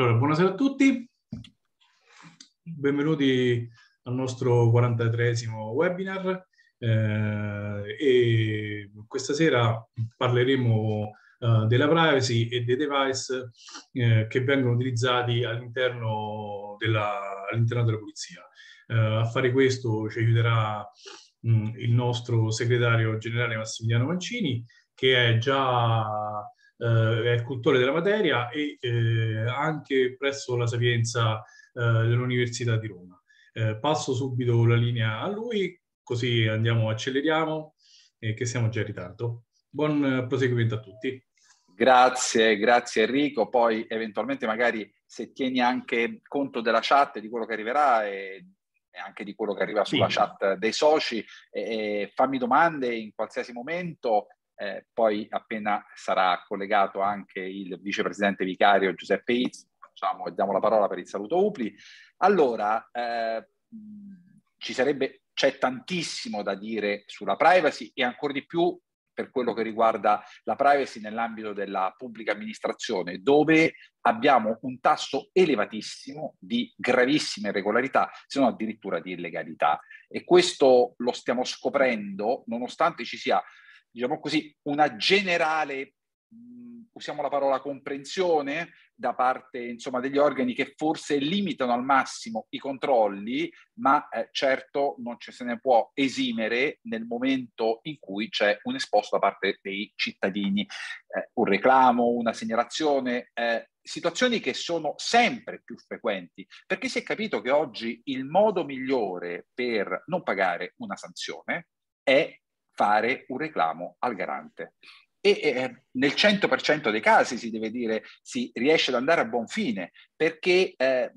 Allora, buonasera a tutti, benvenuti al nostro 43esimo webinar eh, e questa sera parleremo eh, della privacy e dei device eh, che vengono utilizzati all'interno della, all'interno della polizia. Eh, a fare questo ci aiuterà mh, mm, il nostro segretario generale Massimiliano Mancini che è già eh, è cultore della materia e eh, anche presso la Sapienza eh, dell'Università di Roma. Eh, passo subito la linea a lui, così andiamo, acceleriamo, e che siamo già in ritardo. Buon proseguimento a tutti. Grazie, grazie Enrico. Poi eventualmente magari se tieni anche conto della chat di quello che arriverà e, e anche di quello che arriva sulla sì. chat dei soci, e, fammi domande in qualsiasi momento eh, poi appena sarà collegato anche il vicepresidente vicario Giuseppe Izzi, facciamo diamo la parola per il saluto UPLI. Allora, eh, ci sarebbe, c'è tantissimo da dire sulla privacy e ancora di più per quello che riguarda la privacy nell'ambito della pubblica amministrazione, dove abbiamo un tasso elevatissimo di gravissime irregolarità, se non addirittura di illegalità. E questo lo stiamo scoprendo nonostante ci sia diciamo così, una generale, usiamo la parola comprensione, da parte insomma, degli organi che forse limitano al massimo i controlli, ma eh, certo non ci se ne può esimere nel momento in cui c'è un esposto da parte dei cittadini, eh, un reclamo, una segnalazione, eh, situazioni che sono sempre più frequenti, perché si è capito che oggi il modo migliore per non pagare una sanzione è fare un reclamo al garante. E eh, nel 100% dei casi si deve dire si riesce ad andare a buon fine perché eh,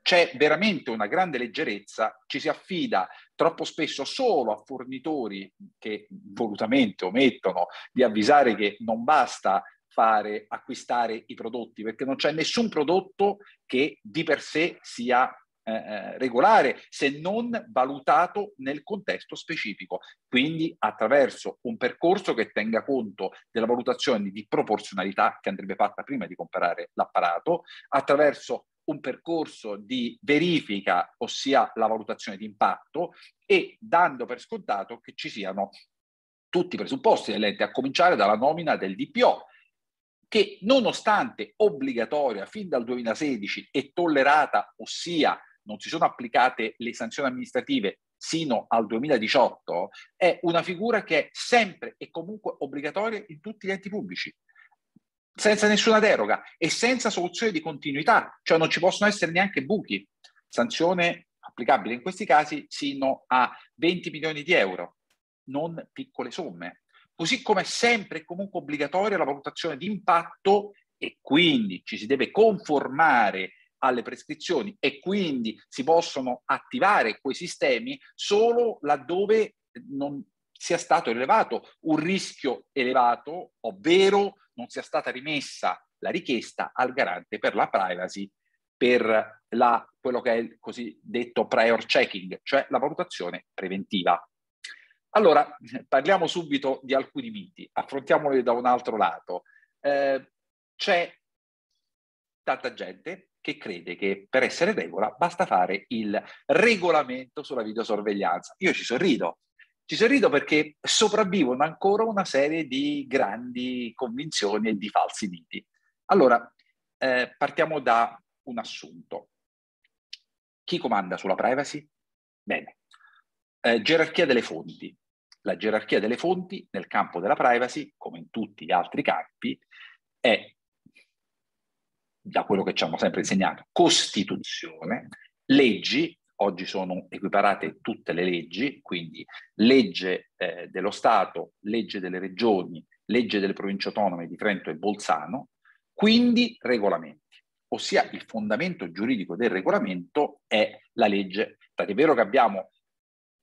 c'è veramente una grande leggerezza, ci si affida troppo spesso solo a fornitori che volutamente omettono di avvisare che non basta fare acquistare i prodotti perché non c'è nessun prodotto che di per sé sia eh, eh, regolare se non valutato nel contesto specifico. Quindi attraverso un percorso che tenga conto della valutazione di proporzionalità che andrebbe fatta prima di comprare l'apparato, attraverso un percorso di verifica, ossia la valutazione di impatto, e dando per scontato che ci siano tutti i presupposti dell'ente, a cominciare dalla nomina del DPO, che nonostante obbligatoria fin dal 2016 e tollerata, ossia non si sono applicate le sanzioni amministrative sino al 2018, è una figura che è sempre e comunque obbligatoria in tutti gli enti pubblici, senza nessuna deroga e senza soluzione di continuità, cioè non ci possono essere neanche buchi. Sanzione applicabile in questi casi sino a 20 milioni di euro, non piccole somme. Così come è sempre e comunque obbligatoria la valutazione di impatto e quindi ci si deve conformare alle prescrizioni e quindi si possono attivare quei sistemi solo laddove non sia stato rilevato un rischio elevato, ovvero non sia stata rimessa la richiesta al garante per la privacy per la, quello che è il cosiddetto prior checking, cioè la valutazione preventiva. Allora, parliamo subito di alcuni miti, affrontiamoli da un altro lato. Eh, c'è tanta gente che crede che per essere regola basta fare il regolamento sulla videosorveglianza. Io ci sorrido, ci sorrido perché sopravvivono ancora una serie di grandi convinzioni e di falsi miti. Allora, eh, partiamo da un assunto. Chi comanda sulla privacy? Bene, eh, gerarchia delle fonti. La gerarchia delle fonti nel campo della privacy, come in tutti gli altri campi, è da quello che ci hanno sempre insegnato, Costituzione, leggi, oggi sono equiparate tutte le leggi, quindi legge eh, dello Stato, legge delle regioni, legge delle province autonome di Trento e Bolzano, quindi regolamenti, ossia il fondamento giuridico del regolamento è la legge. Tant'è vero che abbiamo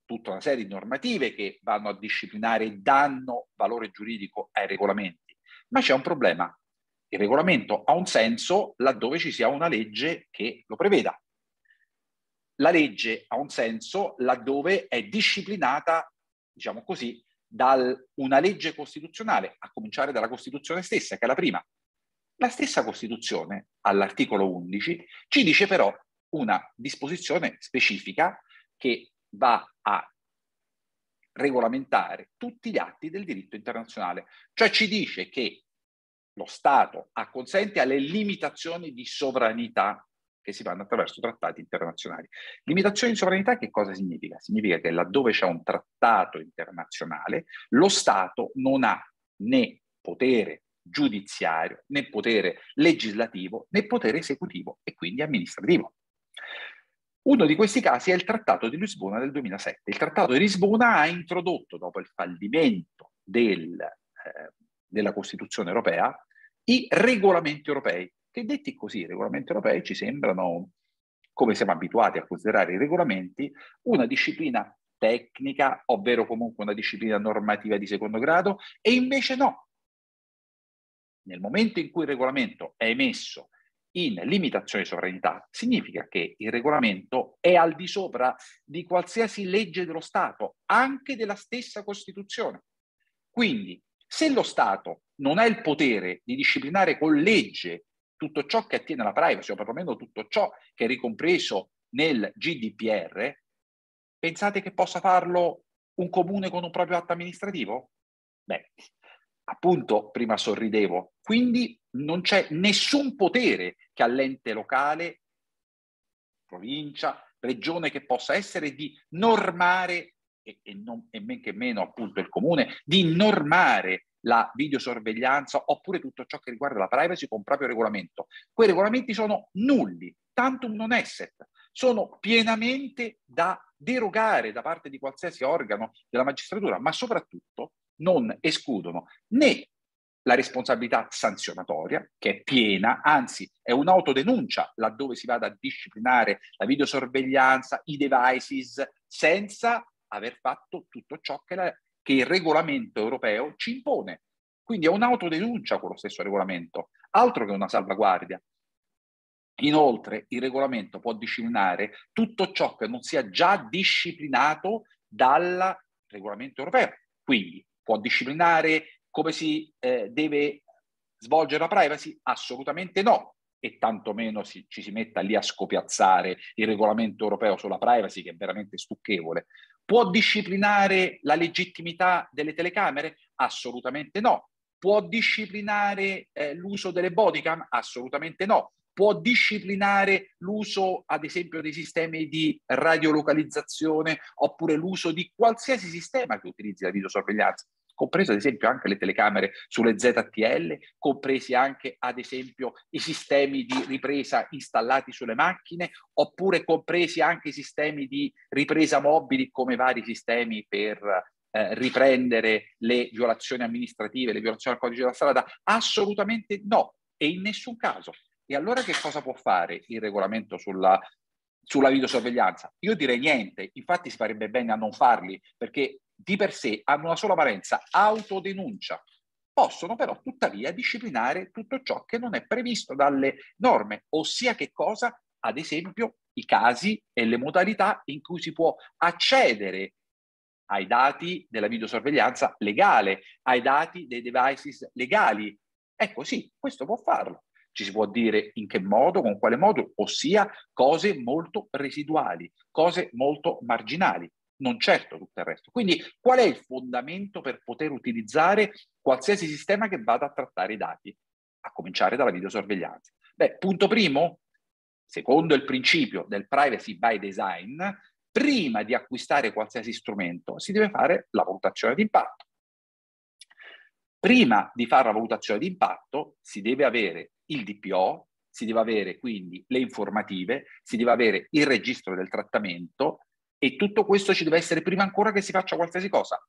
tutta una serie di normative che vanno a disciplinare e danno valore giuridico ai regolamenti, ma c'è un problema il regolamento ha un senso laddove ci sia una legge che lo preveda. La legge ha un senso laddove è disciplinata, diciamo così, da una legge costituzionale, a cominciare dalla Costituzione stessa, che è la prima. La stessa Costituzione, all'articolo 11, ci dice però una disposizione specifica che va a regolamentare tutti gli atti del diritto internazionale, cioè ci dice che lo Stato acconsente alle limitazioni di sovranità che si fanno attraverso trattati internazionali. Limitazione di sovranità che cosa significa? Significa che laddove c'è un trattato internazionale, lo Stato non ha né potere giudiziario, né potere legislativo, né potere esecutivo e quindi amministrativo. Uno di questi casi è il Trattato di Lisbona del 2007. Il Trattato di Lisbona ha introdotto, dopo il fallimento del, eh, della Costituzione europea, i regolamenti europei, che detti così, i regolamenti europei ci sembrano, come siamo abituati a considerare i regolamenti, una disciplina tecnica, ovvero comunque una disciplina normativa di secondo grado, e invece no. Nel momento in cui il regolamento è emesso in limitazione di sovranità, significa che il regolamento è al di sopra di qualsiasi legge dello Stato, anche della stessa Costituzione. Quindi, se lo Stato non ha il potere di disciplinare con legge tutto ciò che attiene alla privacy, o perlomeno tutto ciò che è ricompreso nel GDPR, pensate che possa farlo un comune con un proprio atto amministrativo? Beh, appunto, prima sorridevo, quindi non c'è nessun potere che all'ente locale, provincia, regione che possa essere di normare, e, e, non, e men che meno appunto il comune, di normare la videosorveglianza oppure tutto ciò che riguarda la privacy con proprio regolamento. Quei regolamenti sono nulli, tantum non esset, sono pienamente da derogare da parte di qualsiasi organo della magistratura, ma soprattutto non escludono né la responsabilità sanzionatoria, che è piena, anzi è un'autodenuncia laddove si vada a disciplinare la videosorveglianza, i devices, senza aver fatto tutto ciò che la, che il regolamento europeo ci impone. Quindi è un'autodenuncia quello stesso regolamento, altro che una salvaguardia. Inoltre il regolamento può disciplinare tutto ciò che non sia già disciplinato dal regolamento europeo. Quindi può disciplinare come si eh, deve svolgere la privacy? Assolutamente no. E tantomeno si, ci si metta lì a scopiazzare il regolamento europeo sulla privacy, che è veramente stucchevole. Può disciplinare la legittimità delle telecamere? Assolutamente no. Può disciplinare eh, l'uso delle bodycam? Assolutamente no. Può disciplinare l'uso, ad esempio, dei sistemi di radiolocalizzazione oppure l'uso di qualsiasi sistema che utilizzi la videosorveglianza? Comprese ad esempio anche le telecamere sulle ZTL, compresi anche ad esempio i sistemi di ripresa installati sulle macchine, oppure compresi anche i sistemi di ripresa mobili come vari sistemi per eh, riprendere le violazioni amministrative, le violazioni al codice della strada? Assolutamente no, e in nessun caso. E allora che cosa può fare il regolamento sulla, sulla videosorveglianza? Io direi niente, infatti si farebbe bene a non farli, perché di per sé hanno una sola valenza, autodenuncia. Possono però tuttavia disciplinare tutto ciò che non è previsto dalle norme, ossia che cosa? Ad esempio i casi e le modalità in cui si può accedere ai dati della videosorveglianza legale, ai dati dei devices legali. Ecco sì, questo può farlo. Ci si può dire in che modo, con quale modo, ossia cose molto residuali, cose molto marginali non certo tutto il resto. Quindi qual è il fondamento per poter utilizzare qualsiasi sistema che vada a trattare i dati, a cominciare dalla videosorveglianza? Beh, punto primo, secondo il principio del privacy by design, prima di acquistare qualsiasi strumento si deve fare la valutazione di impatto. Prima di fare la valutazione di impatto si deve avere il DPO, si deve avere quindi le informative, si deve avere il registro del trattamento, e tutto questo ci deve essere prima ancora che si faccia qualsiasi cosa.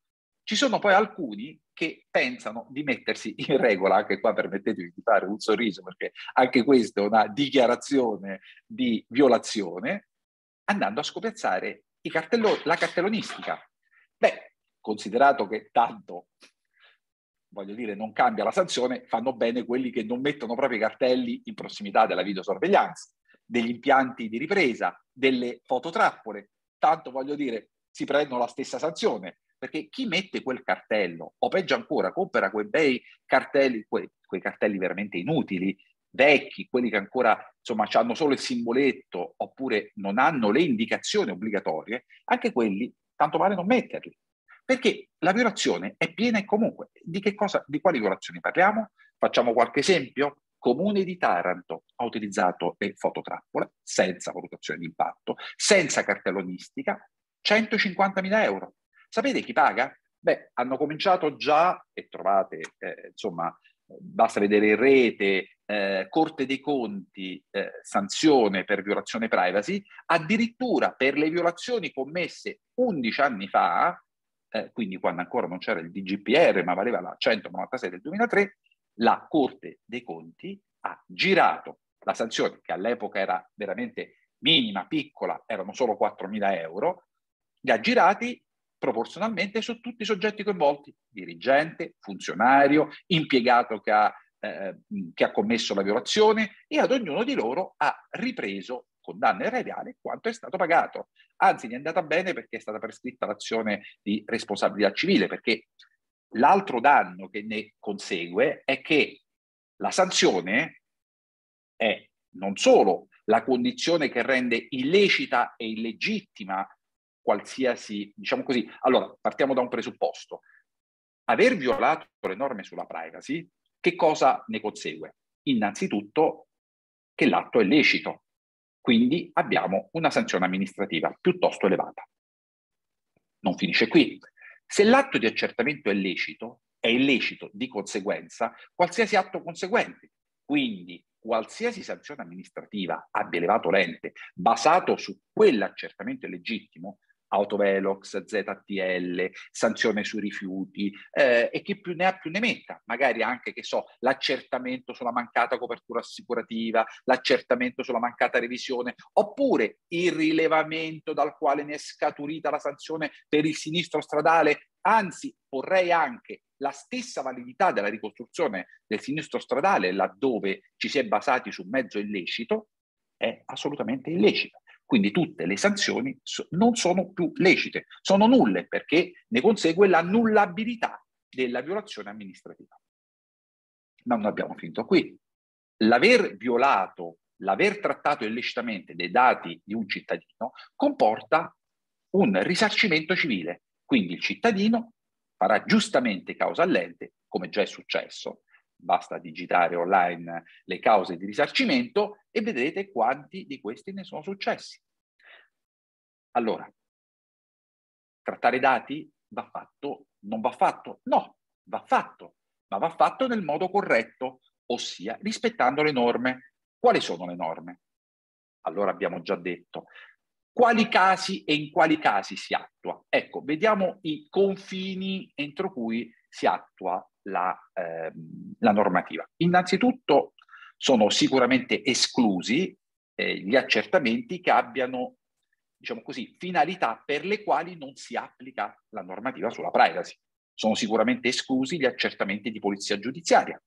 Ci sono poi alcuni che pensano di mettersi in regola, anche qua permettetemi di fare un sorriso perché anche questa è una dichiarazione di violazione, andando a scopiazzare cartello- la cartellonistica. Beh, considerato che tanto, voglio dire, non cambia la sanzione, fanno bene quelli che non mettono proprio i cartelli in prossimità della videosorveglianza, degli impianti di ripresa, delle fototrappole, tanto voglio dire, si prendono la stessa sanzione. perché chi mette quel cartello, o peggio ancora, compra quei bei cartelli, quei, quei cartelli veramente inutili, vecchi, quelli che ancora insomma hanno solo il simboletto oppure non hanno le indicazioni obbligatorie, anche quelli tanto vale non metterli. Perché la violazione è piena e comunque. Di, che cosa, di quali violazioni parliamo? Facciamo qualche esempio? Comune di Taranto ha utilizzato le fototrappole senza valutazione di impatto, senza cartellonistica, 150.000 euro. Sapete chi paga? Beh, hanno cominciato già, e trovate, eh, insomma, basta vedere in rete, eh, Corte dei Conti, eh, sanzione per violazione privacy, addirittura per le violazioni commesse 11 anni fa, eh, quindi quando ancora non c'era il DGPR, ma valeva la 196 del 2003, la Corte dei Conti ha girato la sanzione, che all'epoca era veramente minima, piccola, erano solo 4.000 euro, li ha girati proporzionalmente su tutti i soggetti coinvolti, dirigente, funzionario, impiegato che ha, eh, che ha commesso la violazione e ad ognuno di loro ha ripreso con danno erariale quanto è stato pagato. Anzi, gli è andata bene perché è stata prescritta l'azione di responsabilità civile, perché l'altro danno che ne consegue è che la sanzione è non solo la condizione che rende illecita e illegittima qualsiasi, diciamo così, allora partiamo da un presupposto. Aver violato le norme sulla privacy, che cosa ne consegue? Innanzitutto che l'atto è lecito, quindi abbiamo una sanzione amministrativa piuttosto elevata. Non finisce qui. Se l'atto di accertamento è lecito, è illecito di conseguenza qualsiasi atto conseguente. Quindi qualsiasi sanzione amministrativa abbia elevato l'ente basato su quell'accertamento legittimo autovelox, ZTL, sanzione sui rifiuti eh, e chi più ne ha più ne metta, magari anche che so, l'accertamento sulla mancata copertura assicurativa, l'accertamento sulla mancata revisione, oppure il rilevamento dal quale ne è scaturita la sanzione per il sinistro stradale, anzi vorrei anche la stessa validità della ricostruzione del sinistro stradale laddove ci si è basati su mezzo illecito, è assolutamente illecita. Quindi tutte le sanzioni non sono più lecite, sono nulle perché ne consegue l'annullabilità della violazione amministrativa. Ma non abbiamo finito qui. L'aver violato, l'aver trattato illecitamente dei dati di un cittadino comporta un risarcimento civile. Quindi il cittadino farà giustamente causa all'ente, come già è successo, basta digitare online le cause di risarcimento e vedrete quanti di questi ne sono successi. Allora, trattare dati va fatto, non va fatto? No, va fatto, ma va fatto nel modo corretto, ossia rispettando le norme. Quali sono le norme? Allora abbiamo già detto, quali casi e in quali casi si attua? Ecco, vediamo i confini entro cui si attua la, eh, la normativa. Innanzitutto sono sicuramente esclusi eh, gli accertamenti che abbiano, diciamo così, finalità per le quali non si applica la normativa sulla privacy. Sono sicuramente esclusi gli accertamenti di polizia giudiziaria.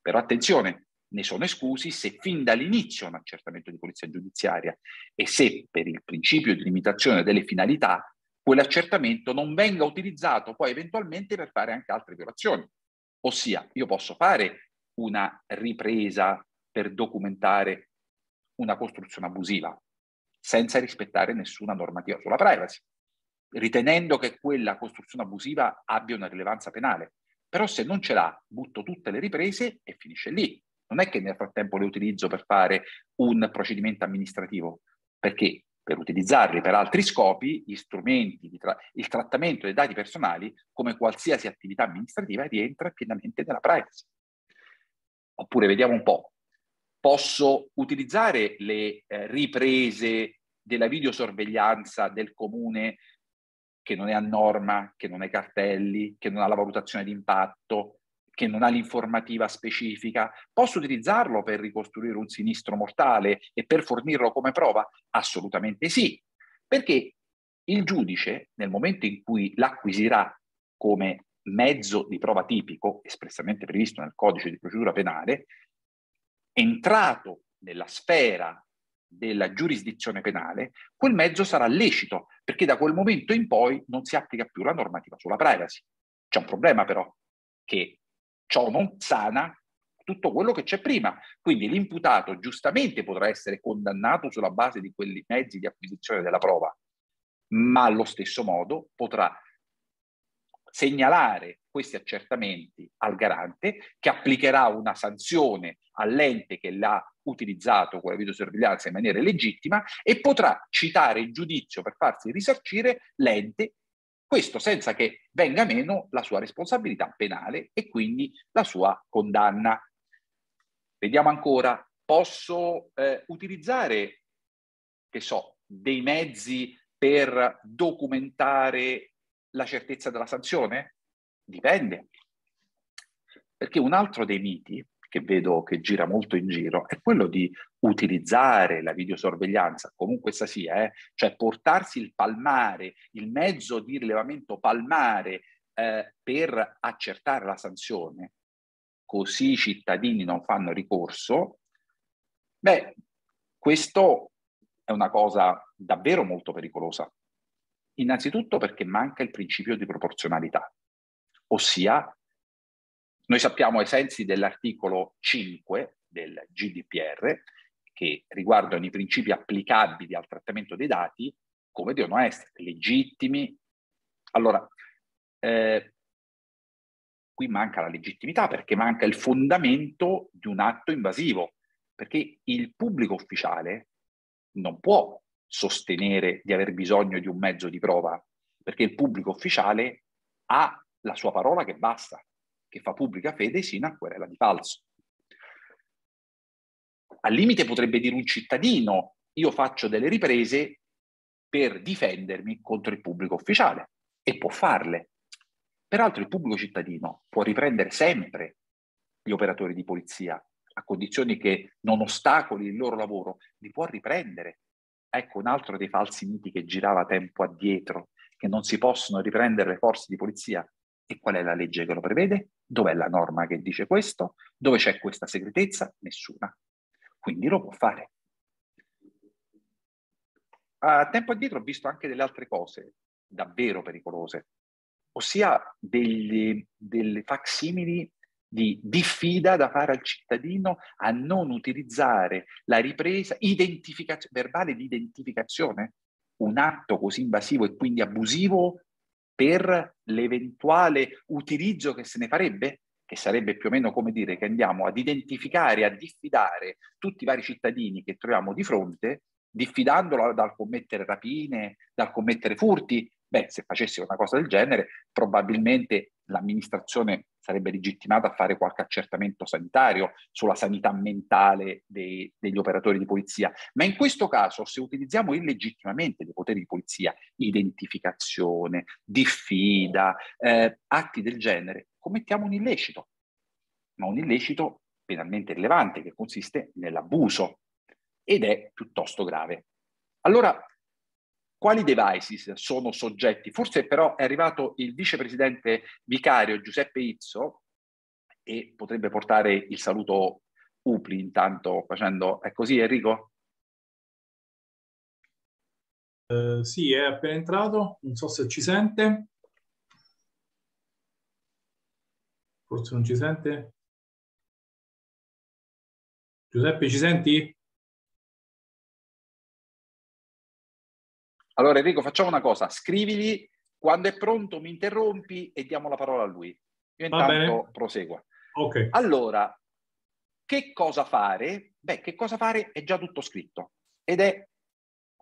Però attenzione, ne sono esclusi se fin dall'inizio un accertamento di polizia giudiziaria e se per il principio di limitazione delle finalità quell'accertamento non venga utilizzato poi eventualmente per fare anche altre violazioni. Ossia, io posso fare una ripresa per documentare una costruzione abusiva senza rispettare nessuna normativa sulla privacy, ritenendo che quella costruzione abusiva abbia una rilevanza penale. Però se non ce l'ha, butto tutte le riprese e finisce lì. Non è che nel frattempo le utilizzo per fare un procedimento amministrativo, perché per utilizzarli per altri scopi, gli strumenti, tra- il trattamento dei dati personali, come qualsiasi attività amministrativa, rientra pienamente nella privacy. Oppure vediamo un po', posso utilizzare le eh, riprese della videosorveglianza del comune che non è a norma, che non ha cartelli, che non ha la valutazione di impatto, che non ha l'informativa specifica, posso utilizzarlo per ricostruire un sinistro mortale e per fornirlo come prova? Assolutamente sì, perché il giudice, nel momento in cui l'acquisirà come mezzo di prova tipico, espressamente previsto nel codice di procedura penale, entrato nella sfera della giurisdizione penale, quel mezzo sarà lecito, perché da quel momento in poi non si applica più la normativa sulla privacy. C'è un problema però, che ciò non sana tutto quello che c'è prima. Quindi l'imputato giustamente potrà essere condannato sulla base di quei mezzi di acquisizione della prova, ma allo stesso modo potrà segnalare questi accertamenti al garante che applicherà una sanzione all'ente che l'ha utilizzato con la videosorveglianza in maniera legittima e potrà citare in giudizio per farsi risarcire l'ente, questo senza che venga meno la sua responsabilità penale e quindi la sua condanna. Vediamo ancora, posso eh, utilizzare, che so, dei mezzi per documentare la certezza della sanzione? Dipende. Perché un altro dei miti che vedo che gira molto in giro è quello di utilizzare la videosorveglianza, comunque essa sia, eh, cioè portarsi il palmare, il mezzo di rilevamento palmare eh, per accertare la sanzione, così i cittadini non fanno ricorso, beh, questo è una cosa davvero molto pericolosa. Innanzitutto perché manca il principio di proporzionalità, ossia noi sappiamo ai sensi dell'articolo 5 del GDPR che riguardano i principi applicabili al trattamento dei dati come devono essere legittimi. Allora, eh, qui manca la legittimità perché manca il fondamento di un atto invasivo, perché il pubblico ufficiale non può sostenere di aver bisogno di un mezzo di prova, perché il pubblico ufficiale ha la sua parola che basta, che fa pubblica fede sino a querela di falso. Al limite potrebbe dire un cittadino, io faccio delle riprese per difendermi contro il pubblico ufficiale e può farle. Peraltro il pubblico cittadino può riprendere sempre gli operatori di polizia a condizioni che non ostacoli il loro lavoro, li può riprendere Ecco un altro dei falsi miti che girava tempo addietro, che non si possono riprendere le forze di polizia. E qual è la legge che lo prevede? Dov'è la norma che dice questo? Dove c'è questa segretezza? Nessuna. Quindi lo può fare. A tempo addietro ho visto anche delle altre cose davvero pericolose, ossia degli, delle facsimili di diffida da fare al cittadino a non utilizzare la ripresa verbale di identificazione, un atto così invasivo e quindi abusivo per l'eventuale utilizzo che se ne farebbe, che sarebbe più o meno come dire che andiamo ad identificare, a diffidare tutti i vari cittadini che troviamo di fronte, diffidandolo dal commettere rapine, dal commettere furti, Beh, se facessi una cosa del genere, probabilmente l'amministrazione sarebbe legittimata a fare qualche accertamento sanitario sulla sanità mentale dei, degli operatori di polizia. Ma in questo caso, se utilizziamo illegittimamente dei poteri di polizia, identificazione, diffida, eh, atti del genere, commettiamo un illecito, ma un illecito penalmente rilevante che consiste nell'abuso ed è piuttosto grave. Allora, quali devices sono soggetti? Forse però è arrivato il vicepresidente vicario Giuseppe Izzo e potrebbe portare il saluto UPLI intanto facendo... È così Enrico? Uh, sì, è appena entrato, non so se ci sente. Forse non ci sente. Giuseppe, ci senti? Allora Enrico, facciamo una cosa, scrivigli, quando è pronto mi interrompi e diamo la parola a lui. Io intanto proseguo. Ok. Allora, che cosa fare? Beh, che cosa fare è già tutto scritto ed è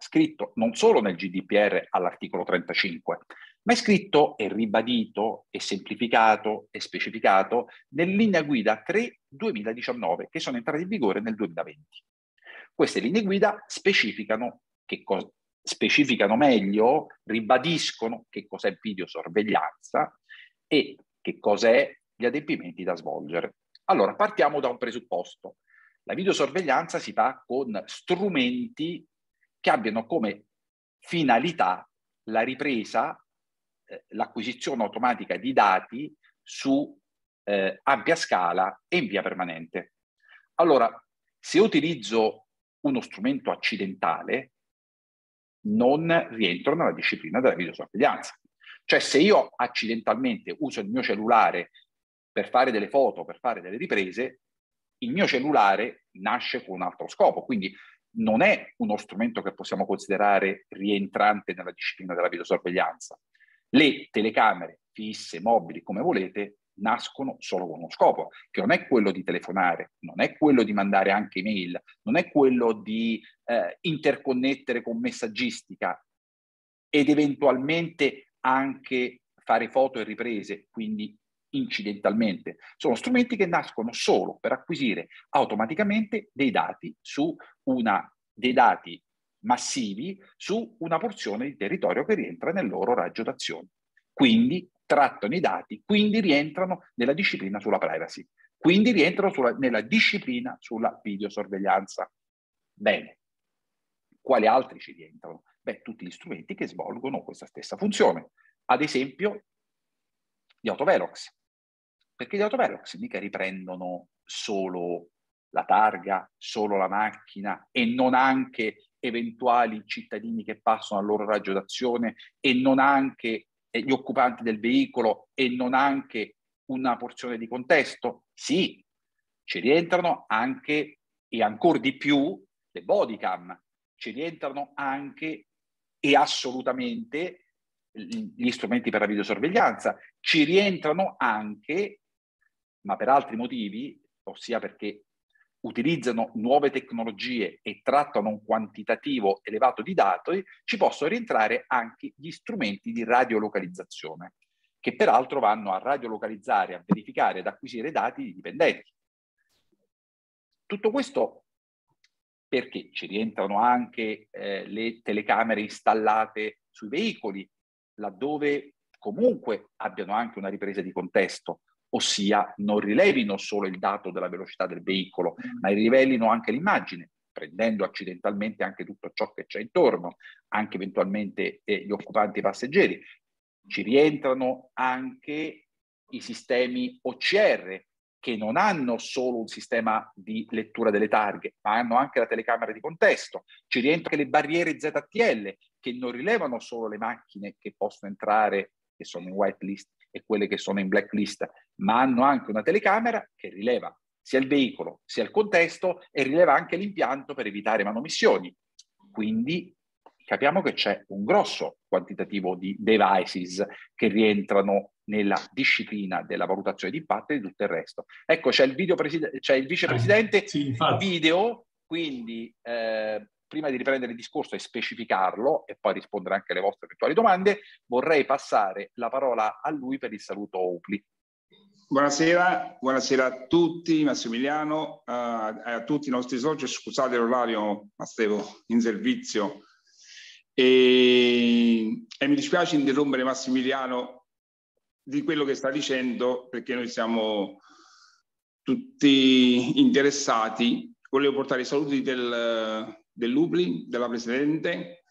scritto non solo nel GDPR all'articolo 35, ma è scritto e ribadito e semplificato e specificato nel linea guida 3 2019 che sono entrate in vigore nel 2020. Queste linee guida specificano cosa specificano meglio, ribadiscono che cos'è videosorveglianza e che cos'è gli adempimenti da svolgere. Allora, partiamo da un presupposto. La videosorveglianza si fa con strumenti che abbiano come finalità la ripresa, eh, l'acquisizione automatica di dati su eh, ampia scala e in via permanente. Allora, se utilizzo uno strumento accidentale non rientrano nella disciplina della videosorveglianza. Cioè se io accidentalmente uso il mio cellulare per fare delle foto, per fare delle riprese, il mio cellulare nasce con un altro scopo, quindi non è uno strumento che possiamo considerare rientrante nella disciplina della videosorveglianza. Le telecamere fisse, mobili, come volete, nascono solo con uno scopo, che non è quello di telefonare, non è quello di mandare anche email, non è quello di eh, interconnettere con messaggistica ed eventualmente anche fare foto e riprese, quindi incidentalmente. Sono strumenti che nascono solo per acquisire automaticamente dei dati su una, dei dati massivi su una porzione di territorio che rientra nel loro raggio d'azione. Quindi trattano i dati, quindi rientrano nella disciplina sulla privacy, quindi rientrano sulla, nella disciplina sulla videosorveglianza. Bene, quali altri ci rientrano? Beh, tutti gli strumenti che svolgono questa stessa funzione. Ad esempio, gli autovelox. Perché gli autovelox mica riprendono solo la targa, solo la macchina e non anche eventuali cittadini che passano al loro raggio d'azione e non anche gli occupanti del veicolo e non anche una porzione di contesto? Sì, ci rientrano anche e ancora di più le bodycam, ci rientrano anche e assolutamente gli strumenti per la videosorveglianza, ci rientrano anche, ma per altri motivi, ossia perché utilizzano nuove tecnologie e trattano un quantitativo elevato di dati, ci possono rientrare anche gli strumenti di radiolocalizzazione, che peraltro vanno a radiolocalizzare, a verificare ed acquisire dati di dipendenti. Tutto questo perché ci rientrano anche eh, le telecamere installate sui veicoli, laddove comunque abbiano anche una ripresa di contesto, ossia non rilevino solo il dato della velocità del veicolo, mm. ma rivelino anche l'immagine, prendendo accidentalmente anche tutto ciò che c'è intorno, anche eventualmente eh, gli occupanti e i passeggeri. Ci rientrano anche i sistemi OCR, che non hanno solo un sistema di lettura delle targhe, ma hanno anche la telecamera di contesto. Ci rientrano anche le barriere ZTL, che non rilevano solo le macchine che possono entrare, che sono in whitelist, e quelle che sono in blacklist, ma hanno anche una telecamera che rileva sia il veicolo sia il contesto e rileva anche l'impianto per evitare manomissioni. Quindi capiamo che c'è un grosso quantitativo di devices che rientrano nella disciplina della valutazione di impatto e di tutto il resto. Ecco, c'è il, video preside- c'è il vicepresidente, eh, sì, video, quindi eh, prima di riprendere il discorso e specificarlo e poi rispondere anche alle vostre eventuali domande, vorrei passare la parola a lui per il saluto Opli. Buonasera, buonasera a tutti, Massimiliano, uh, a tutti i nostri soci, scusate l'orario, ma stavo in servizio. E, e mi dispiace interrompere Massimiliano di quello che sta dicendo perché noi siamo tutti interessati. Volevo portare i saluti del, dell'UPLI, della Presidente,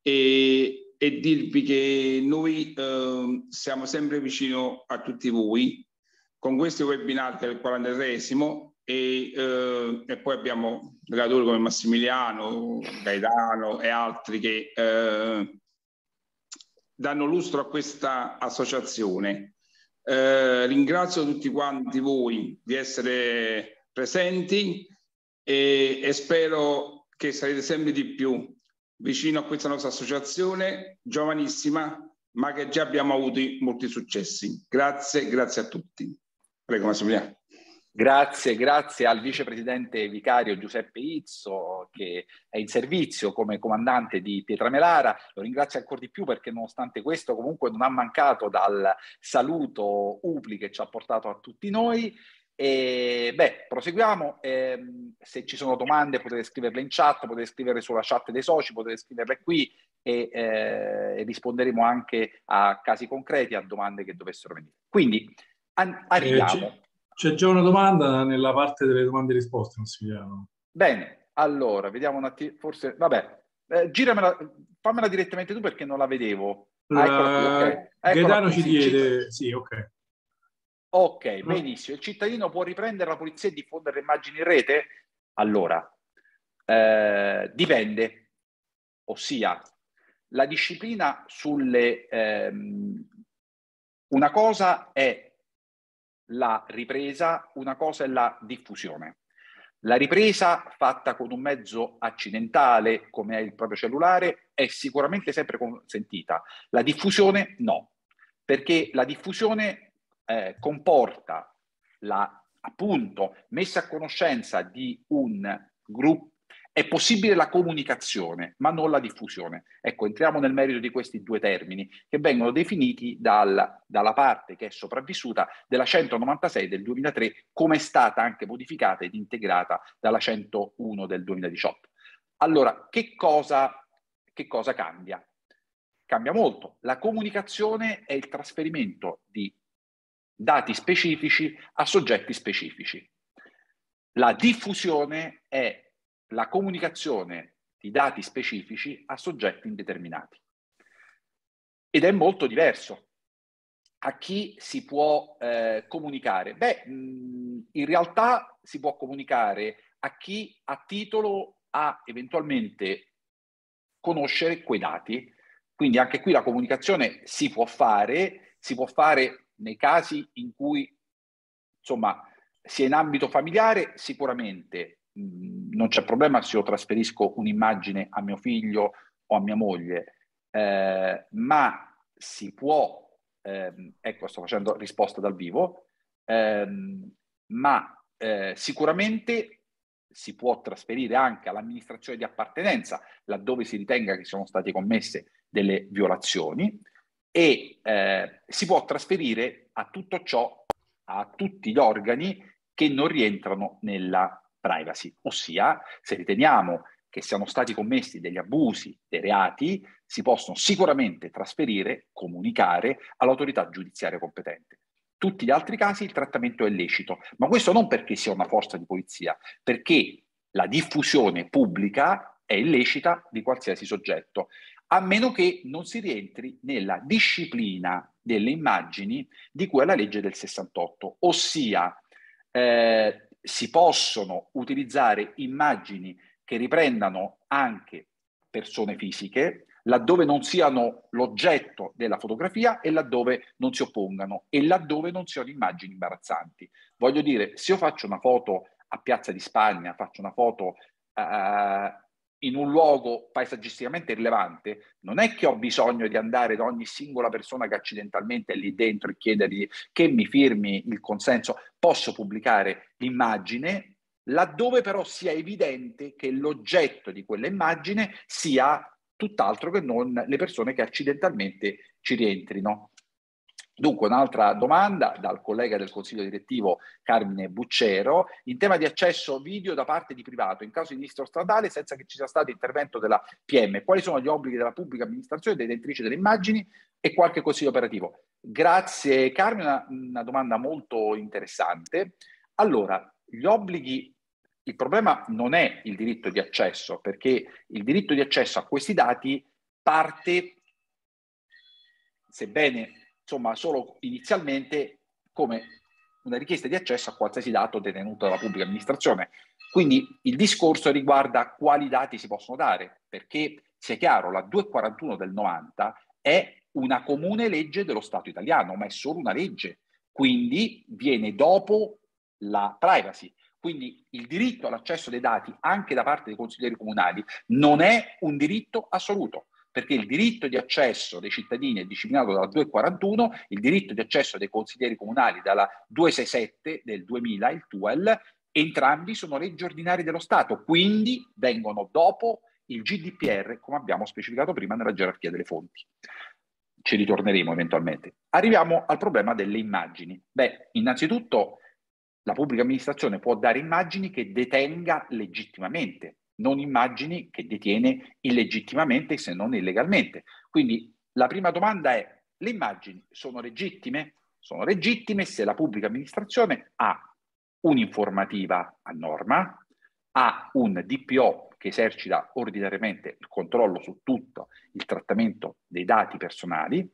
e, e dirvi che noi eh, siamo sempre vicino a tutti voi con questo webinar che è il 43esimo e, eh, e poi abbiamo relatori come Massimiliano, Gaetano e altri che eh, danno lustro a questa associazione. Eh, ringrazio tutti quanti voi di essere presenti e, e spero che sarete sempre di più vicino a questa nostra associazione giovanissima, ma che già abbiamo avuto molti successi. Grazie, grazie a tutti. Prego Massimiliano. Grazie, grazie al vicepresidente vicario Giuseppe Izzo che è in servizio come comandante di Pietramelara. Lo ringrazio ancora di più perché nonostante questo comunque non ha mancato dal saluto UPLI che ci ha portato a tutti noi e, beh, proseguiamo. Eh, se ci sono domande potete scriverle in chat, potete scriverle sulla chat dei soci, potete scriverle qui e, eh, risponderemo anche a casi concreti, a domande che dovessero venire. Quindi an- arriviamo. Eh, c'è, c'è, già una domanda nella parte delle domande e risposte, Massimiliano. Bene, allora, vediamo un attimo, forse, vabbè, eh, giramela, fammela direttamente tu perché non la vedevo. Ah, eccola qui, okay. Gaetano ci chiede, sì, ok. Ok, benissimo. Il cittadino può riprendere la polizia e diffondere le immagini in rete? Allora, eh, dipende, ossia la disciplina sulle... Ehm, una cosa è la ripresa, una cosa è la diffusione. La ripresa fatta con un mezzo accidentale come è il proprio cellulare è sicuramente sempre consentita. La diffusione no, perché la diffusione eh, comporta la appunto messa a conoscenza di un gruppo è possibile la comunicazione, ma non la diffusione. Ecco, entriamo nel merito di questi due termini che vengono definiti dal, dalla parte che è sopravvissuta della 196 del 2003, come è stata anche modificata ed integrata dalla 101 del 2018. Allora, che cosa, che cosa cambia? Cambia molto. La comunicazione è il trasferimento di dati specifici a soggetti specifici. La diffusione è la comunicazione di dati specifici a soggetti indeterminati. Ed è molto diverso. A chi si può eh, comunicare? Beh, in realtà si può comunicare a chi ha titolo a eventualmente conoscere quei dati. Quindi anche qui la comunicazione si può fare, si può fare nei casi in cui, insomma, sia in ambito familiare sicuramente non c'è problema se io trasferisco un'immagine a mio figlio o a mia moglie, eh, ma si può, ehm, ecco sto facendo risposta dal vivo, ehm, ma eh, sicuramente si può trasferire anche all'amministrazione di appartenenza laddove si ritenga che siano state commesse delle violazioni e eh, si può trasferire a tutto ciò, a tutti gli organi che non rientrano nella privacy, ossia se riteniamo che siano stati commessi degli abusi, dei reati, si possono sicuramente trasferire, comunicare all'autorità giudiziaria competente. Tutti gli altri casi il trattamento è lecito, ma questo non perché sia una forza di polizia, perché la diffusione pubblica è illecita di qualsiasi soggetto, a meno che non si rientri nella disciplina delle immagini di cui è la legge del 68, ossia eh, si possono utilizzare immagini che riprendano anche persone fisiche, laddove non siano l'oggetto della fotografia e laddove non si oppongano e laddove non siano immagini imbarazzanti. Voglio dire, se io faccio una foto a Piazza di Spagna, faccio una foto in un luogo paesaggisticamente rilevante, non è che ho bisogno di andare da ogni singola persona che accidentalmente è lì dentro e chiedergli che mi firmi il consenso. Posso pubblicare l'immagine laddove però sia evidente che l'oggetto di quella immagine sia tutt'altro che non le persone che accidentalmente ci rientrino. Dunque, un'altra domanda dal collega del Consiglio direttivo Carmine Buccero. In tema di accesso video da parte di privato, in caso di sinistro stradale, senza che ci sia stato intervento della PM, quali sono gli obblighi della pubblica amministrazione, detentrice delle immagini e qualche consiglio operativo? Grazie Carmine, una, una domanda molto interessante. Allora, gli obblighi il problema non è il diritto di accesso, perché il diritto di accesso a questi dati parte, sebbene insomma solo inizialmente come una richiesta di accesso a qualsiasi dato detenuto dalla pubblica amministrazione. Quindi il discorso riguarda quali dati si possono dare, perché sia chiaro, la 241 del 90 è una comune legge dello Stato italiano, ma è solo una legge, quindi viene dopo la privacy. Quindi il diritto all'accesso dei dati anche da parte dei consiglieri comunali non è un diritto assoluto perché il diritto di accesso dei cittadini è disciplinato dalla 241, il diritto di accesso dei consiglieri comunali dalla 267 del 2000, il TUEL, entrambi sono leggi ordinarie dello Stato, quindi vengono dopo il GDPR, come abbiamo specificato prima nella gerarchia delle fonti. Ci ritorneremo eventualmente. Arriviamo al problema delle immagini. Beh, innanzitutto la pubblica amministrazione può dare immagini che detenga legittimamente non immagini che detiene illegittimamente se non illegalmente. Quindi la prima domanda è, le immagini sono legittime? Sono legittime se la pubblica amministrazione ha un'informativa a norma, ha un DPO che esercita ordinariamente il controllo su tutto il trattamento dei dati personali